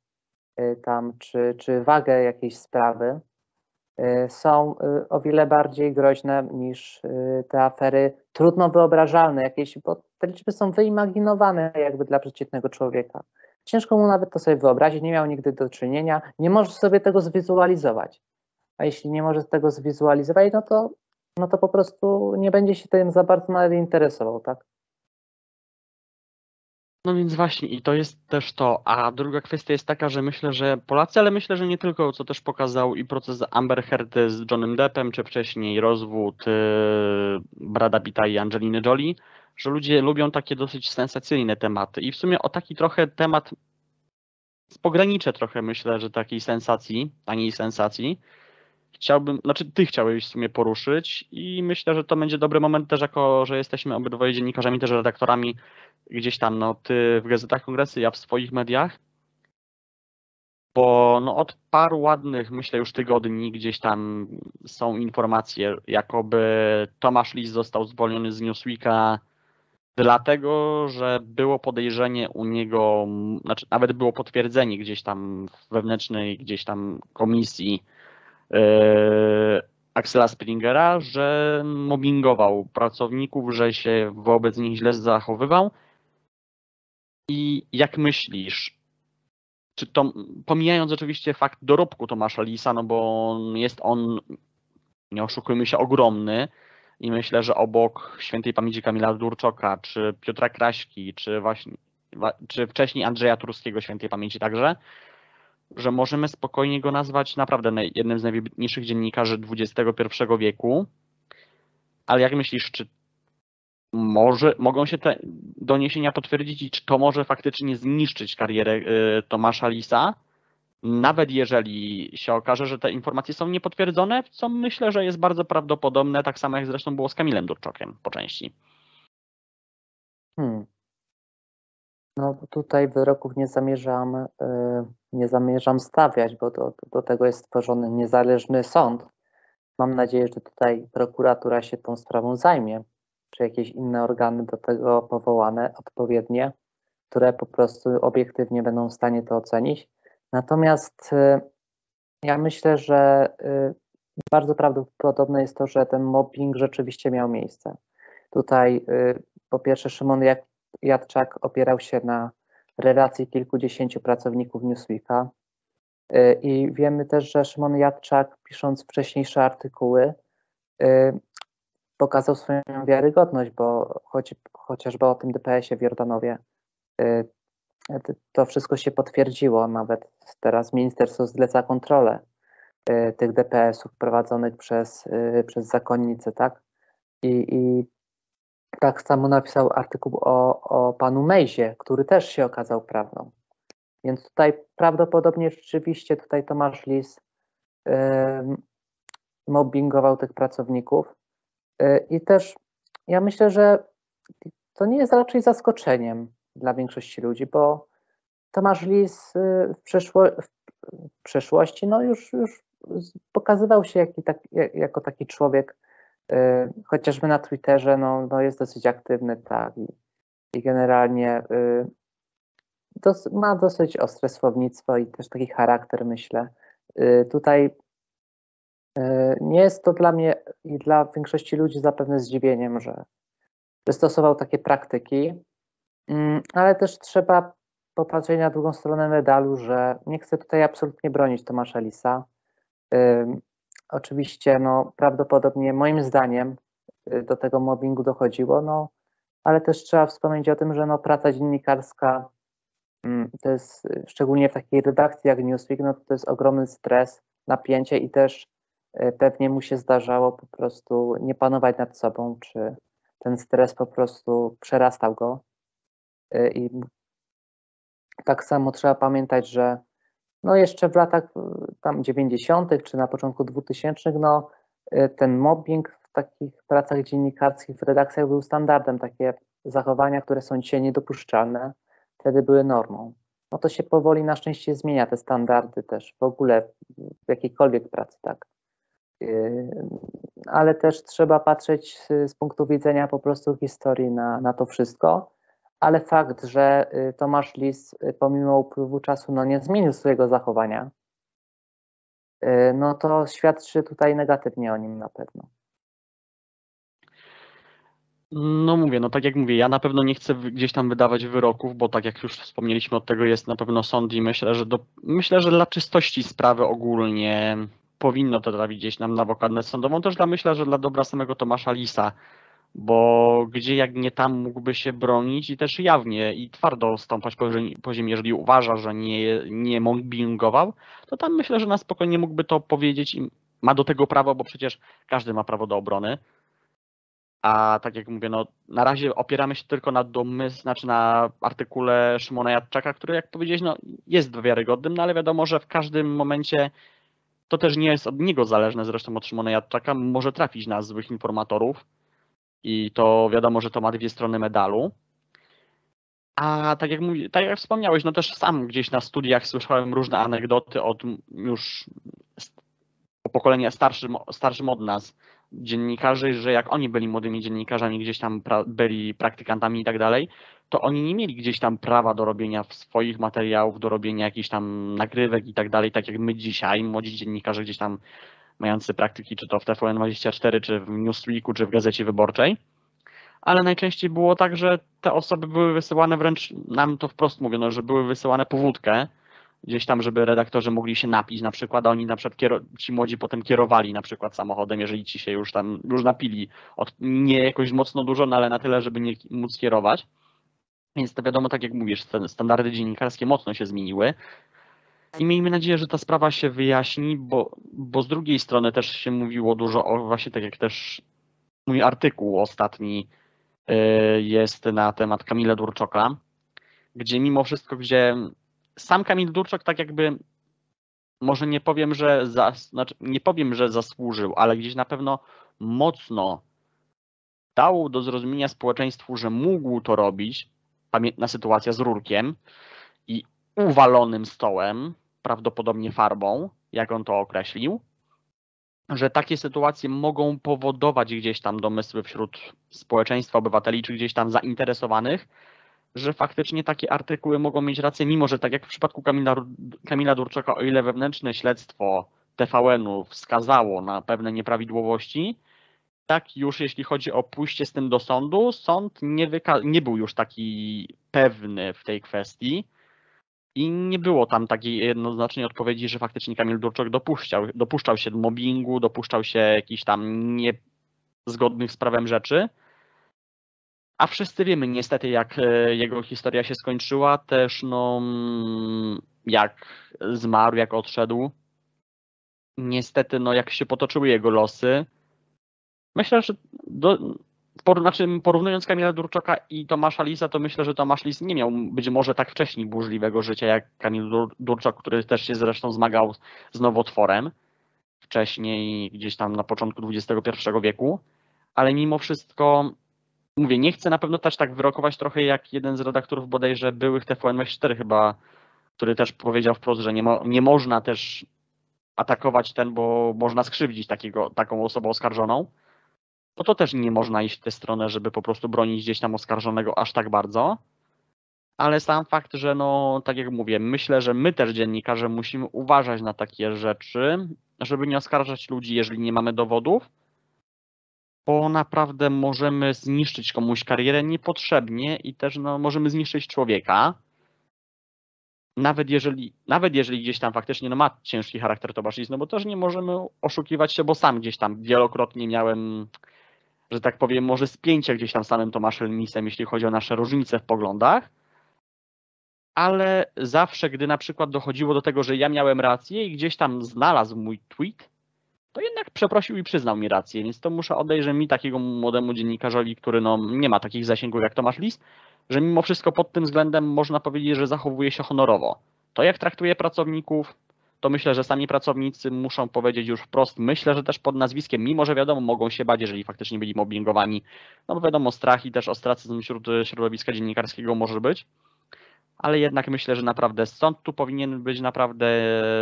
tam, czy, czy wagę jakiejś sprawy, Y, są y, o wiele bardziej groźne niż y, te afery trudno wyobrażalne jakieś, bo te liczby są wyimaginowane jakby dla przeciętnego człowieka. Ciężko mu nawet to sobie wyobrazić, nie miał nigdy do czynienia, nie może sobie tego zwizualizować. A jeśli nie może tego zwizualizować, no to, no to po prostu nie będzie się tym za bardzo nawet interesował, tak?
No więc właśnie i to jest też to. A druga kwestia jest taka, że myślę, że Polacy, ale myślę, że nie tylko, co też pokazał i proces Amber Heard z Johnem Deppem, czy wcześniej rozwód yy, Brada Pitta i Angeliny Jolie, że ludzie lubią takie dosyć sensacyjne tematy. I w sumie o taki trochę temat z pogranicze trochę myślę, że takiej sensacji, taniej sensacji, chciałbym, znaczy ty chciałeś w sumie poruszyć i myślę, że to będzie dobry moment też, jako że jesteśmy obydwoje dziennikarzami, też redaktorami gdzieś tam, no ty w gazetach kongresy, ja w swoich mediach, bo no od paru ładnych, myślę już tygodni, gdzieś tam są informacje, jakoby Tomasz Lis został zwolniony z Newsweeka dlatego, że było podejrzenie u niego, znaczy nawet było potwierdzenie gdzieś tam w wewnętrznej gdzieś tam komisji Axela Springera, że mobbingował pracowników, że się wobec nich źle zachowywał. I jak myślisz, czy to, pomijając oczywiście fakt dorobku Tomasza Lisa, no bo jest on, nie oszukujmy się, ogromny i myślę, że obok świętej pamięci Kamila Durczoka, czy Piotra Kraśki, czy właśnie, czy wcześniej Andrzeja Turskiego świętej pamięci także, że możemy spokojnie go nazwać naprawdę jednym z najwybitniejszych dziennikarzy XXI wieku. Ale jak myślisz, czy może, mogą się te doniesienia potwierdzić i czy to może faktycznie zniszczyć karierę y, Tomasza Lisa, nawet jeżeli się okaże, że te informacje są niepotwierdzone, co myślę, że jest bardzo prawdopodobne, tak samo jak zresztą było z Kamilem Durczokiem po części.
Hmm. No tutaj wyroków nie zamierzam, y, nie zamierzam stawiać, bo do, do tego jest stworzony niezależny sąd. Mam nadzieję, że tutaj prokuratura się tą sprawą zajmie, czy jakieś inne organy do tego powołane odpowiednie, które po prostu obiektywnie będą w stanie to ocenić. Natomiast y, ja myślę, że y, bardzo prawdopodobne jest to, że ten mobbing rzeczywiście miał miejsce. Tutaj po pierwsze Szymon Jadczak opierał się na relacji kilkudziesięciu pracowników Newsweeka y, i wiemy też, że Szymon Jadczak pisząc wcześniejsze artykuły y, pokazał swoją wiarygodność, bo choć, chociażby o tym DPS-ie w Jordanowie y, to wszystko się potwierdziło, nawet teraz ministerstwo zleca kontrolę tych DPS-ów prowadzonych przez, przez zakonnice, tak? I, I tak samo napisał artykuł o, o panu Mejzie, który też się okazał prawdą. Więc tutaj prawdopodobnie rzeczywiście tutaj Tomasz Lis mobbingował tych pracowników. Y, I też ja myślę, że to nie jest raczej zaskoczeniem dla większości ludzi, bo Tomasz Lis y, w, przeszło, w przeszłości no już, już pokazywał się tak, jako taki człowiek chociażby na Twitterze no, no jest dosyć aktywny, tak, i, i generalnie y, dos, ma dosyć ostre słownictwo i też taki charakter, myślę. Y, tutaj nie jest to dla mnie i dla większości ludzi zapewne zdziwieniem, że wystosował takie praktyki, mm, ale też trzeba popatrzeć na drugą stronę medalu, że nie chcę tutaj absolutnie bronić Tomasza Lisa. Oczywiście, no, prawdopodobnie moim zdaniem y, do tego mobbingu dochodziło, no, ale też trzeba wspomnieć o tym, że no, praca dziennikarska mm, to jest, y, szczególnie w takiej redakcji jak Newsweek, no, to jest ogromny stres, napięcie i też y, pewnie mu się zdarzało po prostu nie panować nad sobą, czy ten stres po prostu przerastał go. I tak samo trzeba pamiętać, że no jeszcze w latach y, tam 90. czy na początku 2000 no y, ten mobbing w takich pracach dziennikarskich, w redakcjach był standardem. Takie zachowania, które są dzisiaj niedopuszczalne, wtedy były normą. No to się powoli na szczęście zmienia, te standardy też w ogóle w jakiejkolwiek pracy, tak. Y, ale też trzeba patrzeć z punktu widzenia po prostu historii na, na to wszystko ale fakt, że y, Tomasz Lis y, pomimo upływu czasu no, nie zmienił swojego zachowania, y, no to świadczy tutaj negatywnie o nim na pewno.
No mówię, no tak jak mówię, ja na pewno nie chcę gdzieś tam wydawać wyroków, bo tak jak już wspomnieliśmy, od tego jest na pewno sąd i myślę, że do, myślę, że dla czystości sprawy ogólnie powinno to trafić gdzieś nam na wokładnę sądową, też dla myślę, że dla dobra samego Tomasza Lisa, bo gdzie jak nie tam mógłby się bronić i też jawnie i twardo stąpać po, po ziemi, jeżeli uważa, że nie, nie mobbingował, to tam myślę, że na spokojnie mógłby to powiedzieć i ma do tego prawo, bo przecież każdy ma prawo do obrony. A tak jak mówię, no na razie opieramy się tylko na domysł, znaczy na artykule Szymona Jadczaka, który jak powiedzieć, no jest wiarygodnym, no ale wiadomo, że w każdym momencie to też nie jest od niego zależne, zresztą od Szymona Jadczaka, może trafić na złych informatorów, i to wiadomo, że to ma dwie strony medalu. A tak jak, mówi, tak jak wspomniałeś, no też sam gdzieś na studiach słyszałem różne anegdoty od już pokolenia starszym, starszym od nas dziennikarzy, że jak oni byli młodymi dziennikarzami, gdzieś tam pra, byli praktykantami i tak dalej, to oni nie mieli gdzieś tam prawa do robienia swoich materiałów, do robienia jakichś tam nagrywek i tak dalej, tak jak my dzisiaj, młodzi dziennikarze gdzieś tam mający praktyki, czy to w TVN24, czy w Newsweeku, czy w Gazecie Wyborczej. Ale najczęściej było tak, że te osoby były wysyłane wręcz, nam to wprost mówiono, że były wysyłane po wódkę, gdzieś tam, żeby redaktorzy mogli się napić na przykład, a oni na przykład, ci młodzi potem kierowali na przykład samochodem, jeżeli ci się już tam, już napili, od, nie jakoś mocno dużo, no ale na tyle, żeby nie móc kierować. Więc to wiadomo, tak jak mówisz, standardy dziennikarskie mocno się zmieniły. I miejmy nadzieję, że ta sprawa się wyjaśni, bo, bo z drugiej strony też się mówiło dużo o właśnie tak jak też mój artykuł ostatni y, jest na temat Kamila Durczoka, gdzie mimo wszystko, gdzie sam Kamil Durczok tak jakby może nie powiem, że znaczy nie powiem, że zasłużył, ale gdzieś na pewno mocno dał do zrozumienia społeczeństwu, że mógł to robić, pamiętna sytuacja z rurkiem i uwalonym stołem, prawdopodobnie farbą, jak on to określił, że takie sytuacje mogą powodować gdzieś tam domysły wśród społeczeństwa obywateli, czy gdzieś tam zainteresowanych, że faktycznie takie artykuły mogą mieć rację, mimo że tak jak w przypadku Kamila, Kamila Durczaka, o ile wewnętrzne śledztwo TVN-u wskazało na pewne nieprawidłowości, tak już jeśli chodzi o pójście z tym do sądu, sąd nie, nie był już taki pewny w tej kwestii i nie było tam takiej jednoznacznej odpowiedzi, że faktycznie Kamil Durczak dopuszczał, dopuszczał się mobbingu, dopuszczał się jakichś tam niezgodnych z prawem rzeczy. A wszyscy wiemy niestety, jak e, jego historia się skończyła, też no, jak zmarł, jak odszedł. Niestety, no, jak się potoczyły jego losy. Myślę, że do, por, znaczy porównując Kamila Durczoka i Tomasza Lisa, to myślę, że Tomasz Lis nie miał być może tak wcześniej burzliwego życia jak Kamil Durczok, który też się zresztą zmagał z nowotworem wcześniej, gdzieś tam na początku XXI wieku, ale mimo wszystko mówię, nie chcę na pewno też tak wyrokować trochę jak jeden z redaktorów bodajże byłych TVN4 chyba, który też powiedział wprost, że nie, mo nie można też atakować ten, bo można skrzywdzić takiego, taką osobę oskarżoną. No to też nie można iść w tę stronę, żeby po prostu bronić gdzieś tam oskarżonego aż tak bardzo. Ale sam fakt, że no, tak jak mówię, myślę, że my też dziennikarze musimy uważać na takie rzeczy, żeby nie oskarżać ludzi, jeżeli nie mamy dowodów, bo naprawdę możemy zniszczyć komuś karierę niepotrzebnie i też no, możemy zniszczyć człowieka. Nawet jeżeli, nawet jeżeli gdzieś tam faktycznie no, ma ciężki charakter Tomasz no bo też nie możemy oszukiwać się, bo sam gdzieś tam wielokrotnie miałem, że tak powiem, może spięcie gdzieś tam samym Tomaszem Lisem, jeśli chodzi o nasze różnice w poglądach. Ale zawsze, gdy na przykład dochodziło do tego, że ja miałem rację i gdzieś tam znalazł mój tweet, to jednak przeprosił i przyznał mi rację, więc to muszę odejść, że mi takiego młodemu dziennikarzowi, który no, nie ma takich zasięgów jak Tomasz Lis, że mimo wszystko pod tym względem można powiedzieć, że zachowuje się honorowo. To jak traktuje pracowników, to myślę, że sami pracownicy muszą powiedzieć już wprost. Myślę, że też pod nazwiskiem, mimo że wiadomo, mogą się bać, jeżeli faktycznie byli mobbingowani. No bo wiadomo, strach i też ostracyzm wśród środowiska dziennikarskiego może być ale jednak myślę, że naprawdę sąd tu powinien być naprawdę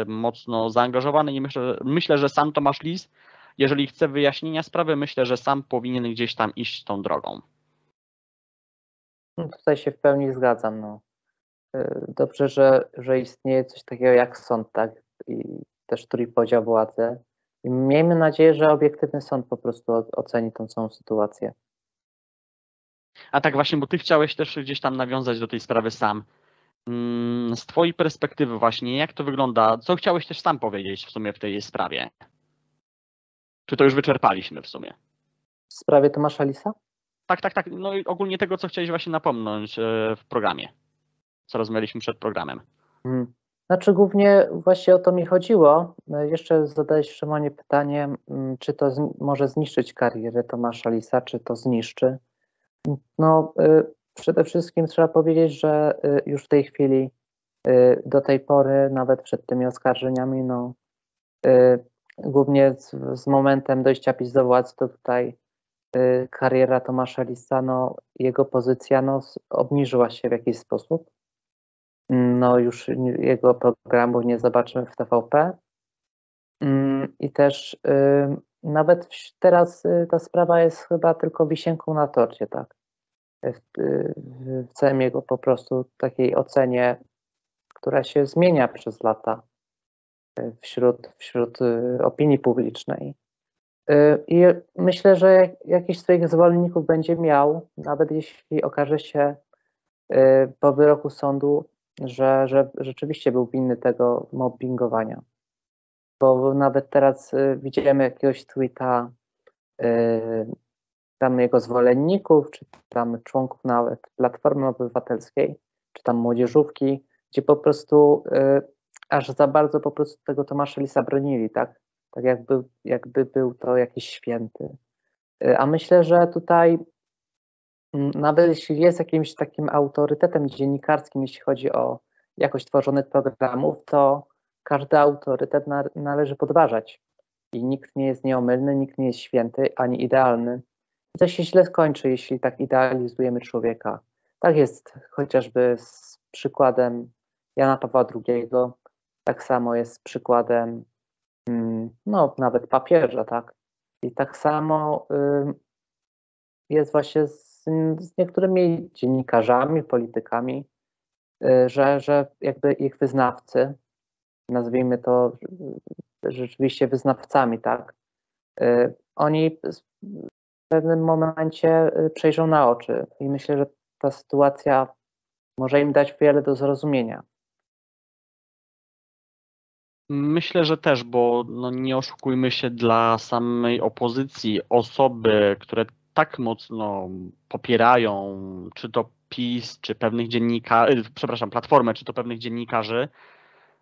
mocno zaangażowany i myślę, myślę że sam Tomasz Lis, jeżeli chce wyjaśnienia sprawy, myślę, że sam powinien gdzieś tam iść tą drogą.
No tutaj się w pełni zgadzam. No. Y, dobrze, że, że istnieje coś takiego jak sąd, tak? I też trójpodział władzy. I miejmy nadzieję, że obiektywny sąd po prostu oceni tą całą sytuację.
A tak właśnie, bo ty chciałeś też gdzieś tam nawiązać do tej sprawy sam. Mm, z Twojej perspektywy właśnie, jak to wygląda? Co chciałeś też sam powiedzieć w sumie w tej sprawie? Czy to już wyczerpaliśmy w sumie?
W sprawie Tomasza Lisa?
Tak, tak, tak. No i ogólnie tego, co chciałeś właśnie napomnąć e, w programie, co rozmawialiśmy przed programem.
Hmm. Znaczy głównie właśnie o to mi chodziło. Jeszcze zadałeś Szymonie pytanie, mm, czy to może zniszczyć karierę Tomasza Lisa, czy to zniszczy. No, y, Przede wszystkim trzeba powiedzieć, że y, już w tej chwili, y, do tej pory, nawet przed tymi oskarżeniami, no, głównie z, z momentem dojścia PiS do władzy, to tutaj kariera Tomasza Lisa, no, jego pozycja no, obniżyła się w jakiś sposób. No już jego programów nie zobaczymy w TVP. Mm, I też nawet teraz ta sprawa jest chyba tylko wisienką na torcie, tak? w, w całym jego po prostu takiej ocenie, która się zmienia przez lata wśród, wśród opinii publicznej. I myślę, że jakiś swoich zwolenników będzie miał, nawet jeśli okaże się po wyroku sądu, że, że rzeczywiście był winny tego mobbingowania. Bo nawet teraz widzimy jakiegoś tweeta tam jego zwolenników, czy tam członków nawet Platformy Obywatelskiej, czy tam młodzieżówki, gdzie po prostu y, aż za bardzo po prostu tego Tomasza Lisa bronili, tak? Tak jakby, jakby był to jakiś święty. Y, a myślę, że tutaj y, nawet jeśli jest jakimś takim autorytetem dziennikarskim, jeśli chodzi o jakość tworzonych programów, to każdy autorytet na, należy podważać. I nikt nie jest nieomylny, nikt nie jest święty ani idealny. To się źle skończy, jeśli tak idealizujemy człowieka. Tak jest chociażby z przykładem Jana Pawła II, tak samo jest z przykładem mm, no, nawet papieża, tak? I tak samo jest właśnie z, z niektórymi dziennikarzami, politykami, y, że, że jakby ich wyznawcy, nazwijmy to rzeczywiście wyznawcami, tak? Y, oni w pewnym momencie y, przejrzą na oczy i myślę, że ta sytuacja może im dać wiele do zrozumienia.
Myślę, że też, bo no nie oszukujmy się dla samej opozycji, osoby, które tak mocno popierają, czy to PiS, czy pewnych dziennikarzy, przepraszam, Platformę, czy to pewnych dziennikarzy,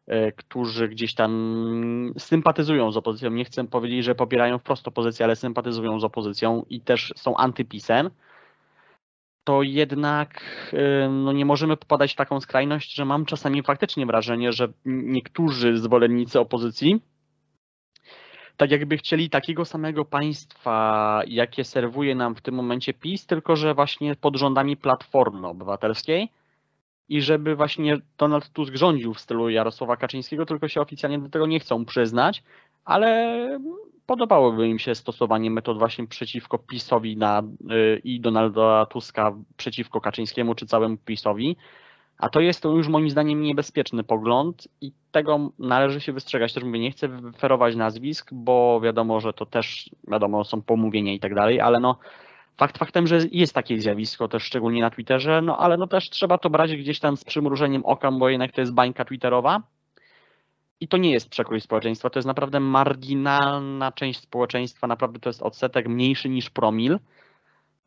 e, którzy gdzieś tam sympatyzują z opozycją. Nie chcę powiedzieć, że popierają wprost opozycję, ale sympatyzują z opozycją i też są antypisem to jednak y, no nie możemy popadać w taką skrajność, że mam czasami faktycznie wrażenie, że niektórzy zwolennicy opozycji tak jakby chcieli takiego samego państwa, jakie serwuje nam w tym momencie PiS, tylko że właśnie pod rządami Platformy Obywatelskiej i żeby właśnie Donald Tusk rządził w stylu Jarosława Kaczyńskiego, tylko się oficjalnie do tego nie chcą przyznać, ale podobałoby im się stosowanie metod właśnie przeciwko PiSowi na, y, i Donalda Tuska przeciwko Kaczyńskiemu czy całemu PiSowi. A to jest to już moim zdaniem niebezpieczny pogląd i tego należy się wystrzegać. Też mówię, nie chcę ferować nazwisk, bo wiadomo, że to też, wiadomo, są pomówienia i tak dalej, ale no fakt faktem, że jest takie zjawisko też szczególnie na Twitterze, no ale no też trzeba to brać gdzieś tam z przymrużeniem oka, bo jednak to jest bańka Twitterowa i to nie jest przekrój społeczeństwa, to jest naprawdę marginalna część społeczeństwa, naprawdę to jest odsetek mniejszy niż promil.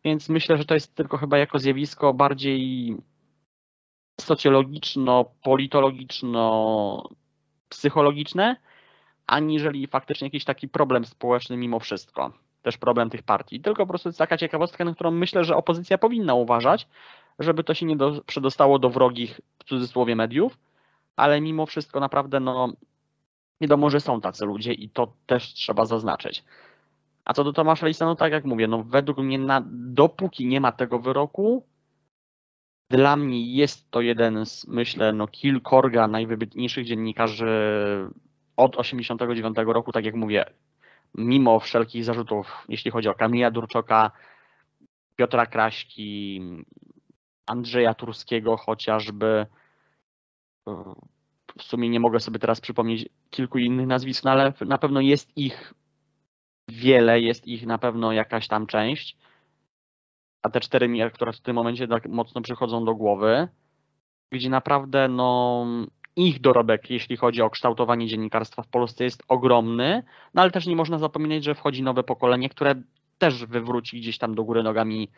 Więc myślę, że to jest tylko chyba jako zjawisko bardziej socjologiczno-politologiczno-psychologiczne, aniżeli faktycznie jakiś taki problem społeczny mimo wszystko. Też problem tych partii. Tylko po prostu jest taka ciekawostka, na którą myślę, że opozycja powinna uważać, żeby to się nie do, przedostało do wrogich, w cudzysłowie, mediów, ale mimo wszystko naprawdę no, wiadomo, że są tacy ludzie i to też trzeba zaznaczyć. A co do Tomasza Lisa, no tak jak mówię, no według mnie na, dopóki nie ma tego wyroku, dla mnie jest to jeden z, myślę, no kilkorga najwybitniejszych dziennikarzy od 89 roku, tak jak mówię, mimo wszelkich zarzutów, jeśli chodzi o Kamila Durczoka, Piotra Kraśki, Andrzeja Turskiego chociażby, w sumie nie mogę sobie teraz przypomnieć kilku innych nazwisk, no ale na pewno jest ich wiele, jest ich na pewno jakaś tam część. A te cztery, które w tym momencie tak mocno przychodzą do głowy, gdzie naprawdę no, ich dorobek, jeśli chodzi o kształtowanie dziennikarstwa w Polsce, jest ogromny, no ale też nie można zapominać, że wchodzi nowe pokolenie, które też wywróci gdzieś tam do góry nogami,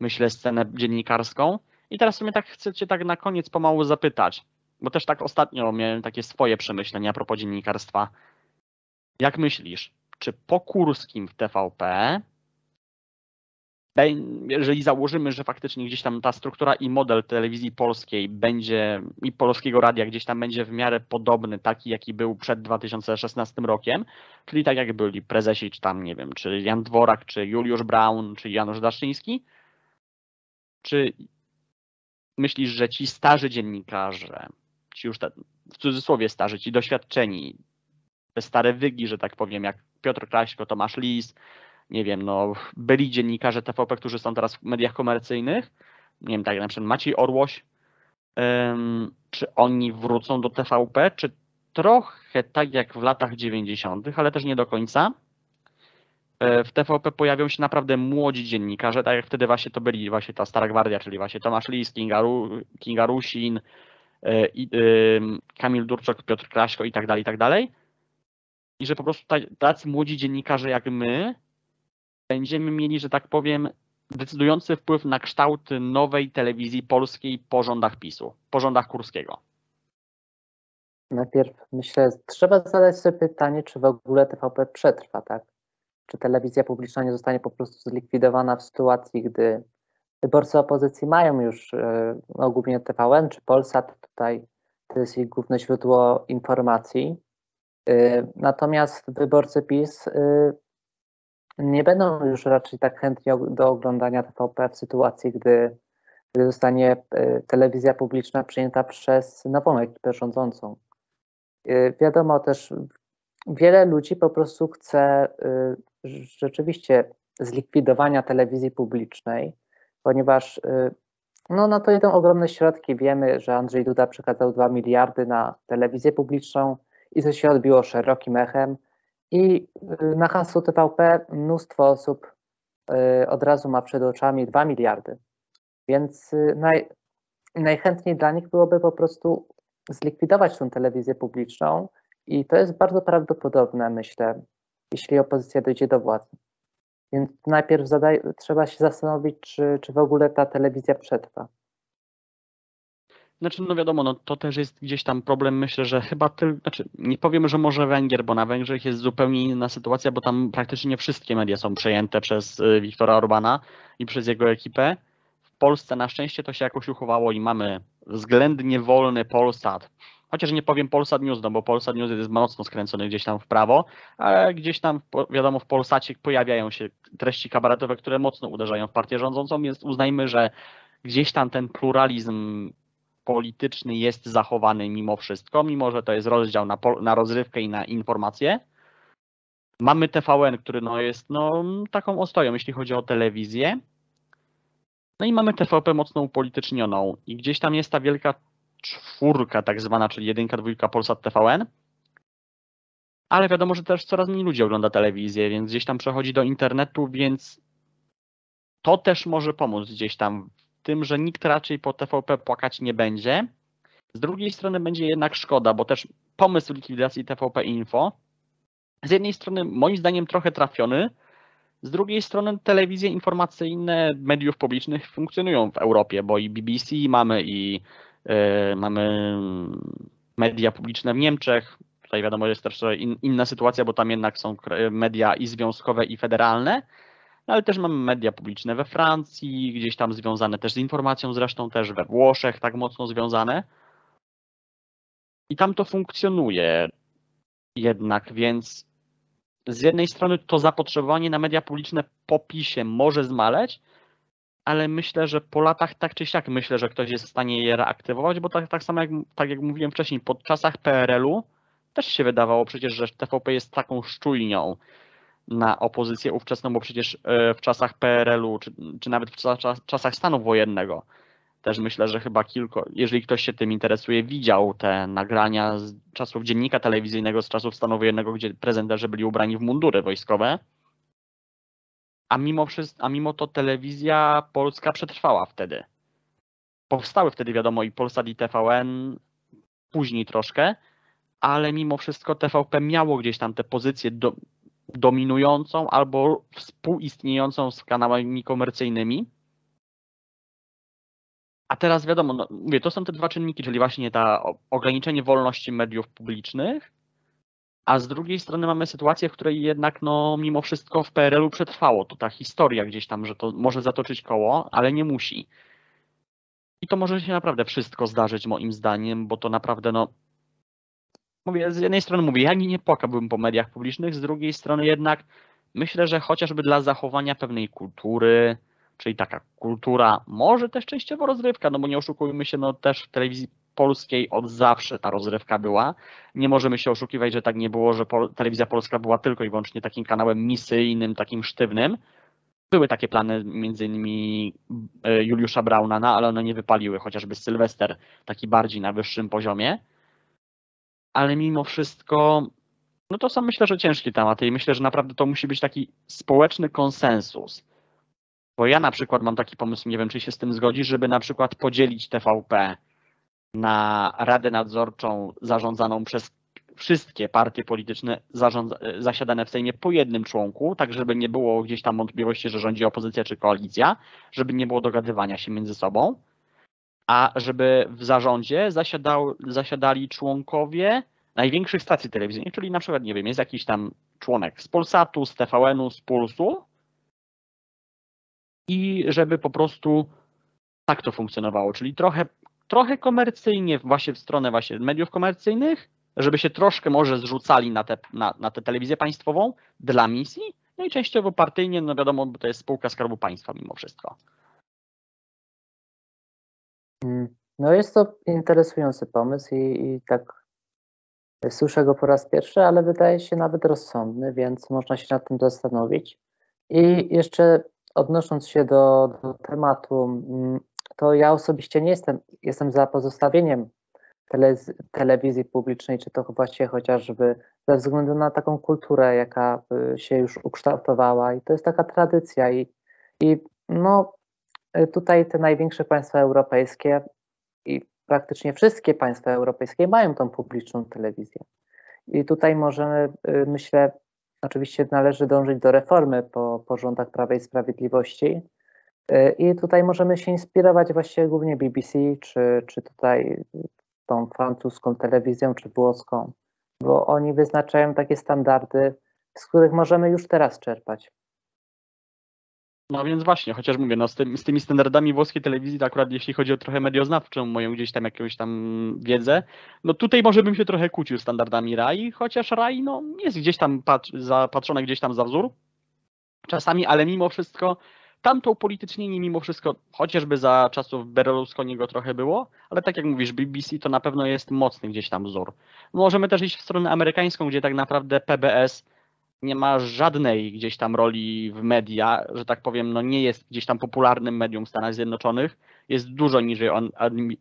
myślę, scenę dziennikarską. I teraz sobie tak chcę Cię tak na koniec pomału zapytać, bo też tak ostatnio miałem takie swoje przemyślenia a propos dziennikarstwa. Jak myślisz, czy po Kurskim w TVP, jeżeli założymy, że faktycznie gdzieś tam ta struktura i model telewizji polskiej będzie i polskiego radia gdzieś tam będzie w miarę podobny, taki jaki był przed 2016 rokiem, czyli tak jak byli prezesi, czy tam nie wiem, czy Jan Dworak, czy Juliusz Braun, czy Janusz Daszyński, czy myślisz, że ci starzy dziennikarze ci już te, w cudzysłowie starzy, ci doświadczeni, te stare wygi, że tak powiem, jak Piotr Kraśko, Tomasz Lis, nie wiem, no, byli dziennikarze TVP, którzy są teraz w mediach komercyjnych, nie wiem, tak na przykład Maciej Orłoś, um, czy oni wrócą do TVP, czy trochę tak jak w latach 90., ale też nie do końca. E, w TVP pojawią się naprawdę młodzi dziennikarze, tak jak wtedy właśnie to byli właśnie ta Stara Gwardia, czyli właśnie Tomasz Lis, Kinga, Ru, Kinga Rusin, E, Kamil Durczok, Piotr Kraśko i tak dalej, i tak dalej. I że po prostu tacy młodzi dziennikarze jak my będziemy mieli, że tak powiem, decydujący wpływ na kształt nowej telewizji polskiej po rządach PiSu, po rządach Kurskiego.
Najpierw myślę, trzeba zadać sobie pytanie, czy w ogóle TVP przetrwa, tak? Czy telewizja publiczna nie zostanie po prostu zlikwidowana w sytuacji, gdy wyborcy opozycji mają już e, no, głównie TVN czy Polsat, tutaj to jest ich główne źródło informacji. E, natomiast wyborcy PiS e, nie będą już raczej tak chętni do oglądania TVP w sytuacji, gdy gdy zostanie e, telewizja publiczna przyjęta przez nową ekipę rządzącą. E, wiadomo też, wiele ludzi po prostu chce e, rzeczywiście zlikwidowania telewizji publicznej, ponieważ no, na to idą ogromne środki. Wiemy, że Andrzej Duda przekazał 2 miliardy na telewizję publiczną i to się odbiło szerokim echem. I na hasło TVP mnóstwo osób od razu ma przed oczami 2 miliardy. Więc y, naj, najchętniej dla nich byłoby po prostu zlikwidować tę telewizję publiczną i to jest bardzo prawdopodobne, myślę, jeśli opozycja dojdzie do władzy. Więc najpierw zadaj, trzeba się zastanowić, czy, czy w ogóle ta telewizja przetrwa.
Znaczy, no wiadomo, no to też jest gdzieś tam problem, myślę, że chyba tylko, znaczy nie powiemy, że może Węgier, bo na Węgrzech jest zupełnie inna sytuacja, bo tam praktycznie wszystkie media są przejęte przez y, Wiktora Orbana i przez jego ekipę. Polsce na szczęście to się jakoś uchowało i mamy względnie wolny Polsat. Chociaż nie powiem Polsat News, no bo Polsat News jest mocno skręcony gdzieś tam w prawo, ale gdzieś tam, wiadomo, w Polsacie pojawiają się treści kabaretowe, które mocno uderzają w partię rządzącą, więc uznajmy, że gdzieś tam ten pluralizm polityczny jest zachowany mimo wszystko, mimo że to jest rozdział na, na rozrywkę i na informacje. Mamy TVN, który no jest no, taką ostoją, jeśli chodzi o telewizję. No i mamy TVP mocno upolitycznioną i gdzieś tam jest ta wielka czwórka tak zwana, czyli jedynka, dwójka Polsat TVN. Ale wiadomo, że też coraz mniej ludzi ogląda telewizję, więc gdzieś tam przechodzi do internetu, więc to też może pomóc gdzieś tam tym, że nikt raczej po TVP płakać nie będzie. Z drugiej strony będzie jednak szkoda, bo też pomysł likwidacji TVP Info z jednej strony moim zdaniem trochę trafiony, z drugiej strony telewizje informacyjne mediów publicznych funkcjonują w Europie, bo i BBC mamy i y, mamy media publiczne w Niemczech. Tutaj wiadomo, jest też in, inna sytuacja, bo tam jednak są media i związkowe, i federalne, ale też mamy media publiczne we Francji, gdzieś tam związane też z informacją, zresztą też we Włoszech, tak mocno związane. I tam to funkcjonuje jednak, więc z jednej strony to zapotrzebowanie na media publiczne po PiSie może zmaleć, ale myślę, że po latach tak czy siak myślę, że ktoś jest w stanie je reaktywować, bo tak, tak samo jak, tak jak mówiłem wcześniej, po czasach PRL-u też się wydawało przecież, że TVP jest taką szczujnią na opozycję ówczesną, bo przecież e, w czasach PRL-u, czy, czy nawet w czasach stanu wojennego, też myślę, że chyba kilku, jeżeli ktoś się tym interesuje, widział te nagrania z czasów dziennika telewizyjnego, z czasów stanu wojennego, gdzie prezenterzy byli ubrani w mundury wojskowe. A mimo, a mimo to telewizja polska przetrwała wtedy. Powstały wtedy, wiadomo, i Polsat i TVN, później troszkę, ale mimo wszystko TVP miało gdzieś tam tę pozycję do, dominującą albo współistniejącą z kanałami komercyjnymi a teraz wiadomo, no, mówię, to są te dwa czynniki, czyli właśnie ta ograniczenie wolności mediów publicznych, a z drugiej strony mamy sytuację, w której jednak no, mimo wszystko w PRL-u przetrwało to ta historia gdzieś tam, że to może zatoczyć koło, ale nie musi. I to może się naprawdę wszystko zdarzyć moim zdaniem, bo to naprawdę no mówię, z jednej strony mówię, ja nie płakałbym po mediach publicznych, z drugiej strony jednak myślę, że chociażby dla zachowania pewnej kultury, czyli taka kultura, może też częściowo rozrywka, no bo nie oszukujmy się, no też w telewizji polskiej od zawsze ta rozrywka była. Nie możemy się oszukiwać, że tak nie było, że telewizja polska była tylko i wyłącznie takim kanałem misyjnym, takim sztywnym. Były takie plany między innymi e, Juliusza Brauna, no, ale one nie wypaliły, chociażby Sylwester taki bardziej na wyższym poziomie. Ale mimo wszystko, no to są myślę, że ciężkie tematy i myślę, że naprawdę to musi być taki społeczny konsensus. Bo ja na przykład mam taki pomysł, nie wiem czy się z tym zgodzi, żeby na przykład podzielić TVP na radę nadzorczą zarządzaną przez wszystkie partie polityczne zasiadane w Sejmie po jednym członku, tak żeby nie było gdzieś tam wątpliwości, że rządzi opozycja czy koalicja, żeby nie było dogadywania się między sobą, a żeby w zarządzie zasiadał, zasiadali członkowie największych stacji telewizyjnych, czyli na przykład, nie wiem, jest jakiś tam członek z Polsatu, z TVN-u, z Pulsu, i żeby po prostu tak to funkcjonowało, czyli trochę, trochę komercyjnie właśnie w stronę właśnie mediów komercyjnych, żeby się troszkę może zrzucali na, te, na, na tę telewizję państwową dla misji, no i częściowo partyjnie, no wiadomo, bo to jest spółka Skarbu Państwa mimo wszystko.
Mm, no jest to interesujący pomysł i, i tak słyszę go po raz pierwszy, ale wydaje się nawet rozsądny, więc można się nad tym zastanowić. I jeszcze odnosząc się do, do tematu, mm, to ja osobiście nie jestem, jestem za pozostawieniem tele, telewizji publicznej, czy to właśnie chociażby ze względu na taką kulturę, jaka y, się już ukształtowała i to jest taka tradycja i, i no tutaj te największe państwa europejskie i praktycznie wszystkie państwa europejskie mają tą publiczną telewizję. I tutaj możemy, y, myślę, oczywiście należy dążyć do reformy po, po rządach Prawa i Sprawiedliwości. I tutaj możemy się inspirować właśnie głównie BBC, czy, czy tutaj tą francuską telewizją czy włoską, bo oni wyznaczają takie standardy, z których możemy już teraz czerpać.
No więc właśnie, chociaż mówię, no z, tym, z tymi standardami włoskiej telewizji, to akurat jeśli chodzi o trochę medioznawczą, moją gdzieś tam jakąś tam wiedzę, no tutaj może bym się trochę kłócił standardami RAI, chociaż RAI no jest gdzieś tam pat, zapatrzone gdzieś tam za wzór czasami, ale mimo wszystko tam to upolitycznienie mimo wszystko, chociażby za czasów Berlusconiego trochę było, ale tak jak mówisz, BBC to na pewno jest mocny gdzieś tam wzór. Możemy też iść w stronę amerykańską, gdzie tak naprawdę PBS nie ma żadnej gdzieś tam roli w media, że tak powiem, no nie jest gdzieś tam popularnym medium w Stanach Zjednoczonych. Jest dużo niżej on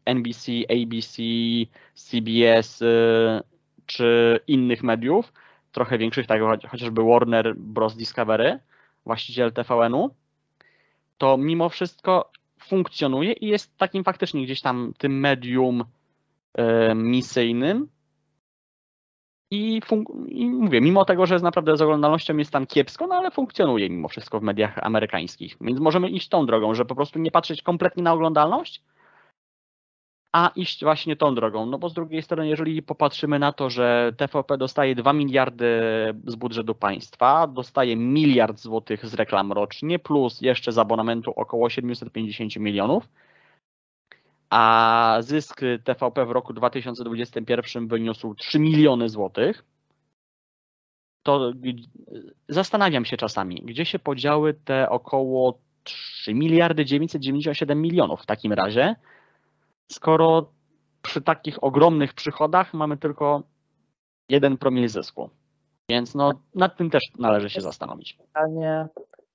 NBC, ABC, CBS y, czy innych mediów, trochę większych, tak chociażby Warner Bros. Discovery, właściciel TVN-u to mimo wszystko funkcjonuje i jest takim faktycznie gdzieś tam tym medium e, misyjnym. I, I, mówię, mimo tego, że z naprawdę z oglądalnością jest tam kiepsko, no ale funkcjonuje mimo wszystko w mediach amerykańskich. Więc możemy iść tą drogą, że po prostu nie patrzeć kompletnie na oglądalność, a iść właśnie tą drogą. No bo z drugiej strony, jeżeli popatrzymy na to, że TVP dostaje 2 miliardy z budżetu państwa, dostaje miliard złotych z reklam rocznie, plus jeszcze z abonamentu około 750 milionów, a zysk TVP w roku 2021 wyniósł 3 miliony złotych, to zastanawiam się czasami, gdzie się podziały te około 3 miliardy 997 milionów w takim razie, skoro przy takich ogromnych przychodach mamy tylko jeden promil zysku. Więc no, nad tym też należy się zastanowić.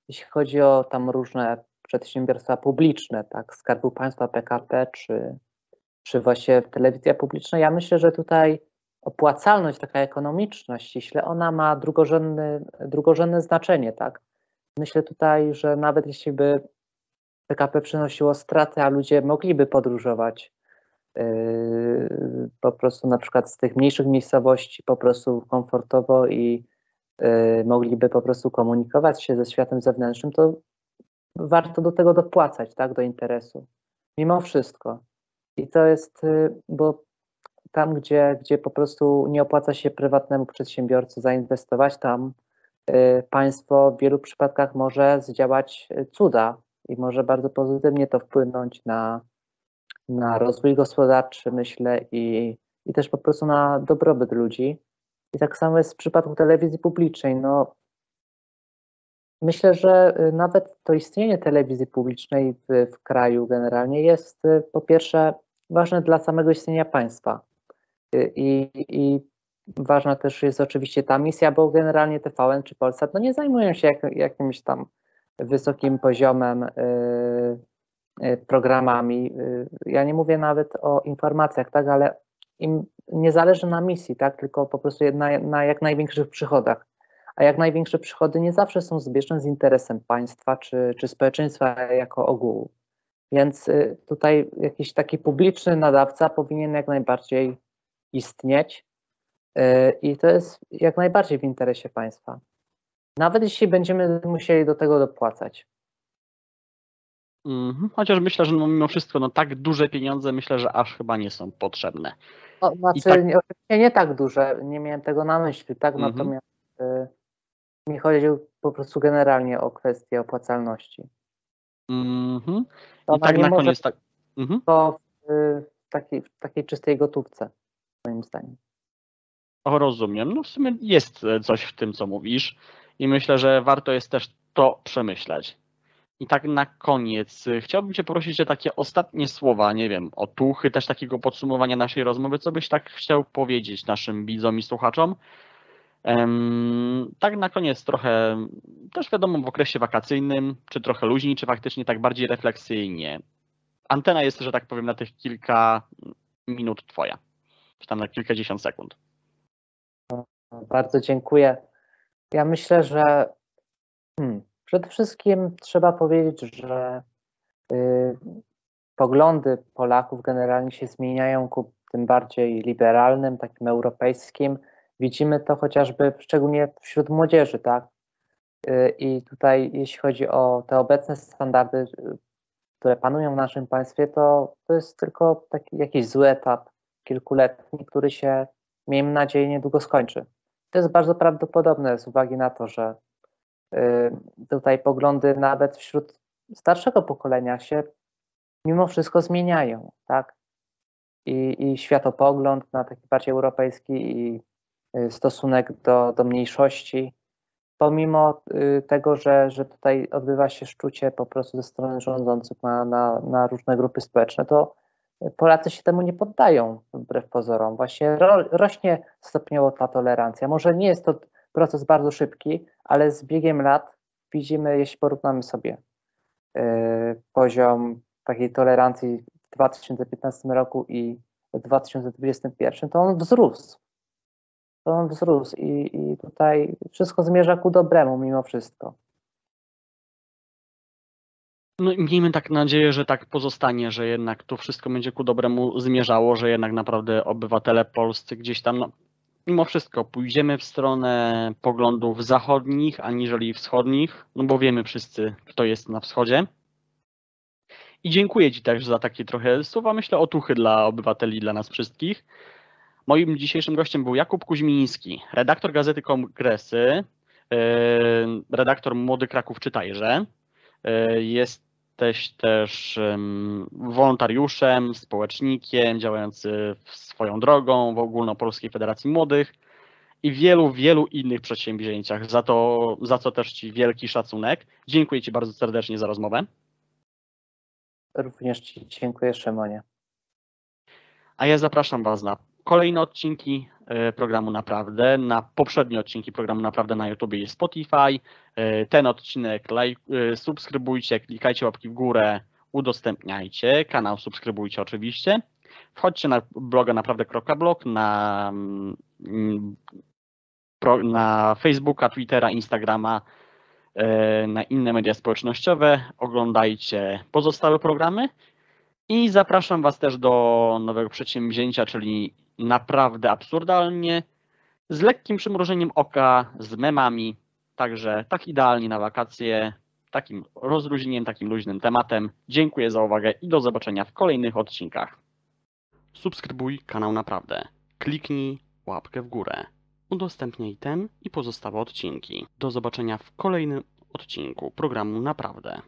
Jeśli chodzi o tam różne przedsiębiorstwa publiczne, tak, Skarbu Państwa, PKP, czy, czy właśnie telewizja publiczna, ja myślę, że tutaj opłacalność taka ekonomiczna ściśle, ona ma drugorzędne, drugorzędne znaczenie, tak. Myślę tutaj, że nawet jeśli by PKP przynosiło straty, a ludzie mogliby podróżować yy, po prostu na przykład z tych mniejszych miejscowości po prostu komfortowo i yy, mogliby po prostu komunikować się ze światem zewnętrznym, to warto do tego dopłacać, tak, do interesu. Mimo wszystko. I to jest, yy, bo tam, gdzie, gdzie po prostu nie opłaca się prywatnemu przedsiębiorcy zainwestować, tam państwo w wielu przypadkach może zdziałać cuda, i może bardzo pozytywnie to wpłynąć na, na rozwój gospodarczy, myślę, i, i też po prostu na dobrobyt ludzi. I tak samo jest w przypadku telewizji publicznej. No, myślę, że y, nawet to istnienie telewizji publicznej w, w kraju generalnie jest y, po pierwsze ważne dla samego istnienia państwa. Y, I, i ważna też jest oczywiście ta misja, bo generalnie TVN czy Polsat no nie zajmują się jak, jakimś tam wysokim poziomem y, programami. Ja nie mówię nawet o informacjach, tak, ale im nie zależy na misji, tak, tylko po prostu na, na jak największych przychodach. A jak największe przychody nie zawsze są zbieżne z interesem państwa czy, czy społeczeństwa jako ogółu. Więc tutaj jakiś taki publiczny nadawca powinien jak najbardziej istnieć i to jest jak najbardziej w interesie państwa. Nawet jeśli będziemy musieli do tego dopłacać.
Mhm. Chociaż myślę, że no mimo wszystko no tak duże pieniądze myślę, że aż chyba nie są potrzebne.
No, znaczy tak... nie, nie tak duże, nie miałem tego na myśli, tak? Mhm. Natomiast y, mi chodził po prostu generalnie o kwestię opłacalności.
Mhm. I tak na koniec tak.
Mhm. To w, takiej, w takiej czystej gotówce, moim zdaniem.
O, rozumiem. No w sumie jest coś w tym, co mówisz i myślę, że warto jest też to przemyśleć. I tak na koniec y, chciałbym Cię prosić o takie ostatnie słowa, nie wiem, otuchy, też takiego podsumowania naszej rozmowy. Co byś tak chciał powiedzieć naszym widzom i słuchaczom? Tak na koniec trochę, też wiadomo w okresie wakacyjnym, czy trochę luźniej, czy faktycznie tak bardziej refleksyjnie. Antena jest, że tak powiem, na tych kilka minut Twoja, czy tam na kilkadziesiąt sekund.
Bardzo dziękuję. Ja myślę, że hmm, przede wszystkim trzeba powiedzieć, że y, poglądy Polaków generalnie się zmieniają ku tym bardziej liberalnym, takim europejskim. Widzimy to chociażby szczególnie wśród młodzieży, tak? Y, I tutaj, jeśli chodzi o te obecne standardy, y, które panują w naszym państwie, to, to jest tylko taki jakiś zły etap kilkuletni, który się, miejmy nadzieję, niedługo skończy. To jest bardzo prawdopodobne z uwagi na to, że y, tutaj poglądy nawet wśród starszego pokolenia się mimo wszystko zmieniają, tak? I, i światopogląd na taki bardziej europejski i stosunek do, do mniejszości, pomimo y, tego, że, że tutaj odbywa się szczucie po prostu ze strony rządzących na, na, na różne grupy społeczne, to Polacy się temu nie poddają, wbrew pozorom. Właśnie ro, rośnie stopniowo ta tolerancja. Może nie jest to proces bardzo szybki, ale z biegiem lat widzimy, jeśli porównamy sobie y, poziom takiej tolerancji w 2015 roku i w 2021, to on wzrósł. On wzrósł i, i tutaj wszystko zmierza ku dobremu mimo wszystko.
No miejmy tak nadzieję, że tak pozostanie, że jednak to wszystko będzie ku dobremu zmierzało, że jednak naprawdę obywatele polscy gdzieś tam, no, mimo wszystko, pójdziemy w stronę poglądów zachodnich, aniżeli wschodnich, no bo wiemy wszyscy, kto jest na wschodzie. I dziękuję Ci też za takie trochę słowa, myślę, otuchy dla obywateli, dla nas wszystkich. Moim dzisiejszym gościem był Jakub Kuźmiński, redaktor Gazety Kongresy, yy, redaktor Młody Kraków Czytajże. Yy, Jesteś też wolontariuszem, społecznikiem, działający swoją drogą w Ogólnopolskiej Federacji Młodych i wielu, wielu innych przedsięwzięciach, za, to, za co też Ci wielki szacunek. Dziękuję Ci bardzo serdecznie za rozmowę.
Również Ci dziękuję, Szymonie.
A ja zapraszam Was na kolejne odcinki e, programu Naprawdę, na poprzednie odcinki programu Naprawdę na YouTube i Spotify. E, ten odcinek like, e, subskrybujcie, klikajcie łapki w górę, udostępniajcie, kanał subskrybujcie oczywiście. Wchodźcie na bloga naprawdę.blog, na, mm, na Facebooka, Twittera, Instagrama, na inne media społecznościowe. Oglądajcie pozostałe programy. I zapraszam Was też do nowego przedsięwzięcia, czyli naprawdę absurdalnie, z lekkim przymrużeniem oka, z memami, także tak idealnie na wakacje, takim rozluźnieniem, takim luźnym tematem. Dziękuję za uwagę i do zobaczenia w kolejnych odcinkach. Subskrybuj kanał Naprawdę. Kliknij łapkę w górę. Udostępniaj ten i pozostałe odcinki. Do zobaczenia w kolejnym odcinku programu Naprawdę.